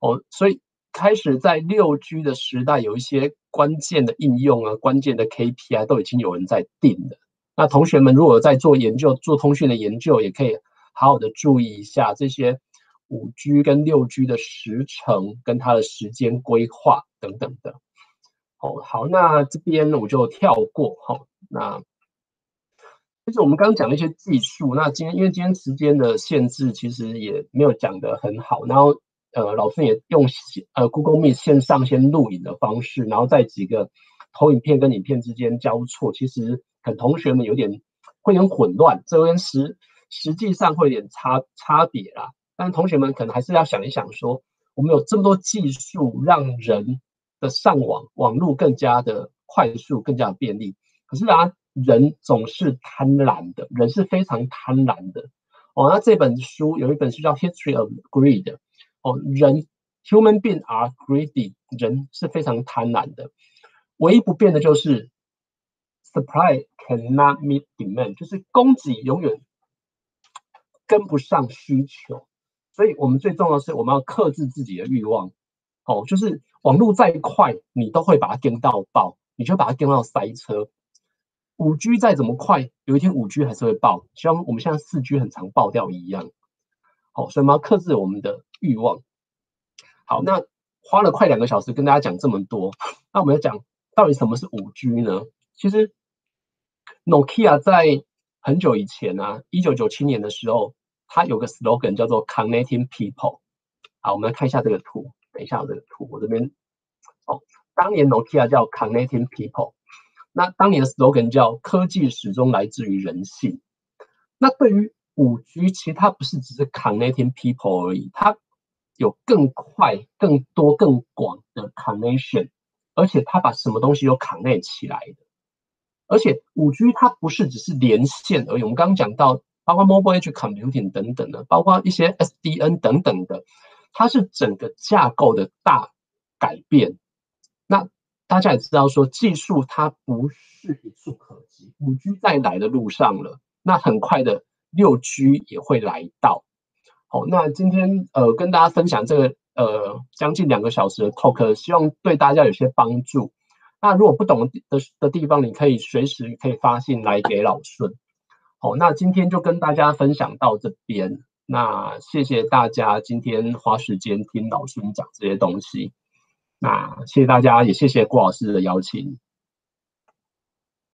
哦，所以开始在六 G 的时代，有一些关键的应用啊，关键的 KPI 都已经有人在定了。那同学们如果在做研究、做通讯的研究，也可以好好的注意一下这些五 G 跟六 G 的时程跟它的时间规划等等的。哦，好，那这边我就跳过，好，那。就是我们刚刚讲了一些技术，那今天因为今天时间的限制，其实也没有讲得很好。然后呃，老师也用呃 Google Meet 线上先录影的方式，然后在几个投影片跟影片之间交错，其实可能同学们有点会有点混乱，这边实实际上会有点差差别啦。但同学们可能还是要想一想，说我们有这么多技术，让人的上网网络更加的快速、更加的便利。可是啊，人总是贪婪的，人是非常贪婪的。哦，那这本书有一本书叫《History of Greed》。哦，人 human being are greedy，人是非常贪婪的。唯一不变的就是 supply cannot meet demand，就是供给永远跟不上需求。所以我们最重要的是我们要克制自己的欲望。哦，就是网络再快，你都会把它跟到爆，你就把它跟到塞车。五 G 再怎么快，有一天五 G 还是会爆，像我们现在四 G 很常爆掉一样。好，所以我们要克制我们的欲望。好，那花了快两个小时跟大家讲这么多，那我们要讲到底什么是五 G 呢？其实，Nokia 在很久以前啊，一九九七年的时候，它有个 slogan 叫做 Connecting People。好，我们来看一下这个图。等一下，这个图我这边哦，当年 Nokia 叫 Connecting People。那当年的 slogan 叫“科技始终来自于人性”。那对于五 G，其实它不是只是 connecting people 而已，它有更快、更多、更广的 connection，而且它把什么东西都 connect 起来的。而且五 G 它不是只是连线而已，我们刚刚讲到，包括 mobile edge computing 等等的，包括一些 SDN 等等的，它是整个架构的大改变。那大家也知道，说技术它不是一触可及，五 G 在来的路上了，那很快的六 G 也会来到。好，那今天呃跟大家分享这个呃将近两个小时的 talk，希望对大家有些帮助。那如果不懂的的地方，你可以随时可以发信来给老孙。哦，那今天就跟大家分享到这边。那谢谢大家今天花时间听老孙讲这些东西。那谢谢大家，也谢谢郭老师的邀请。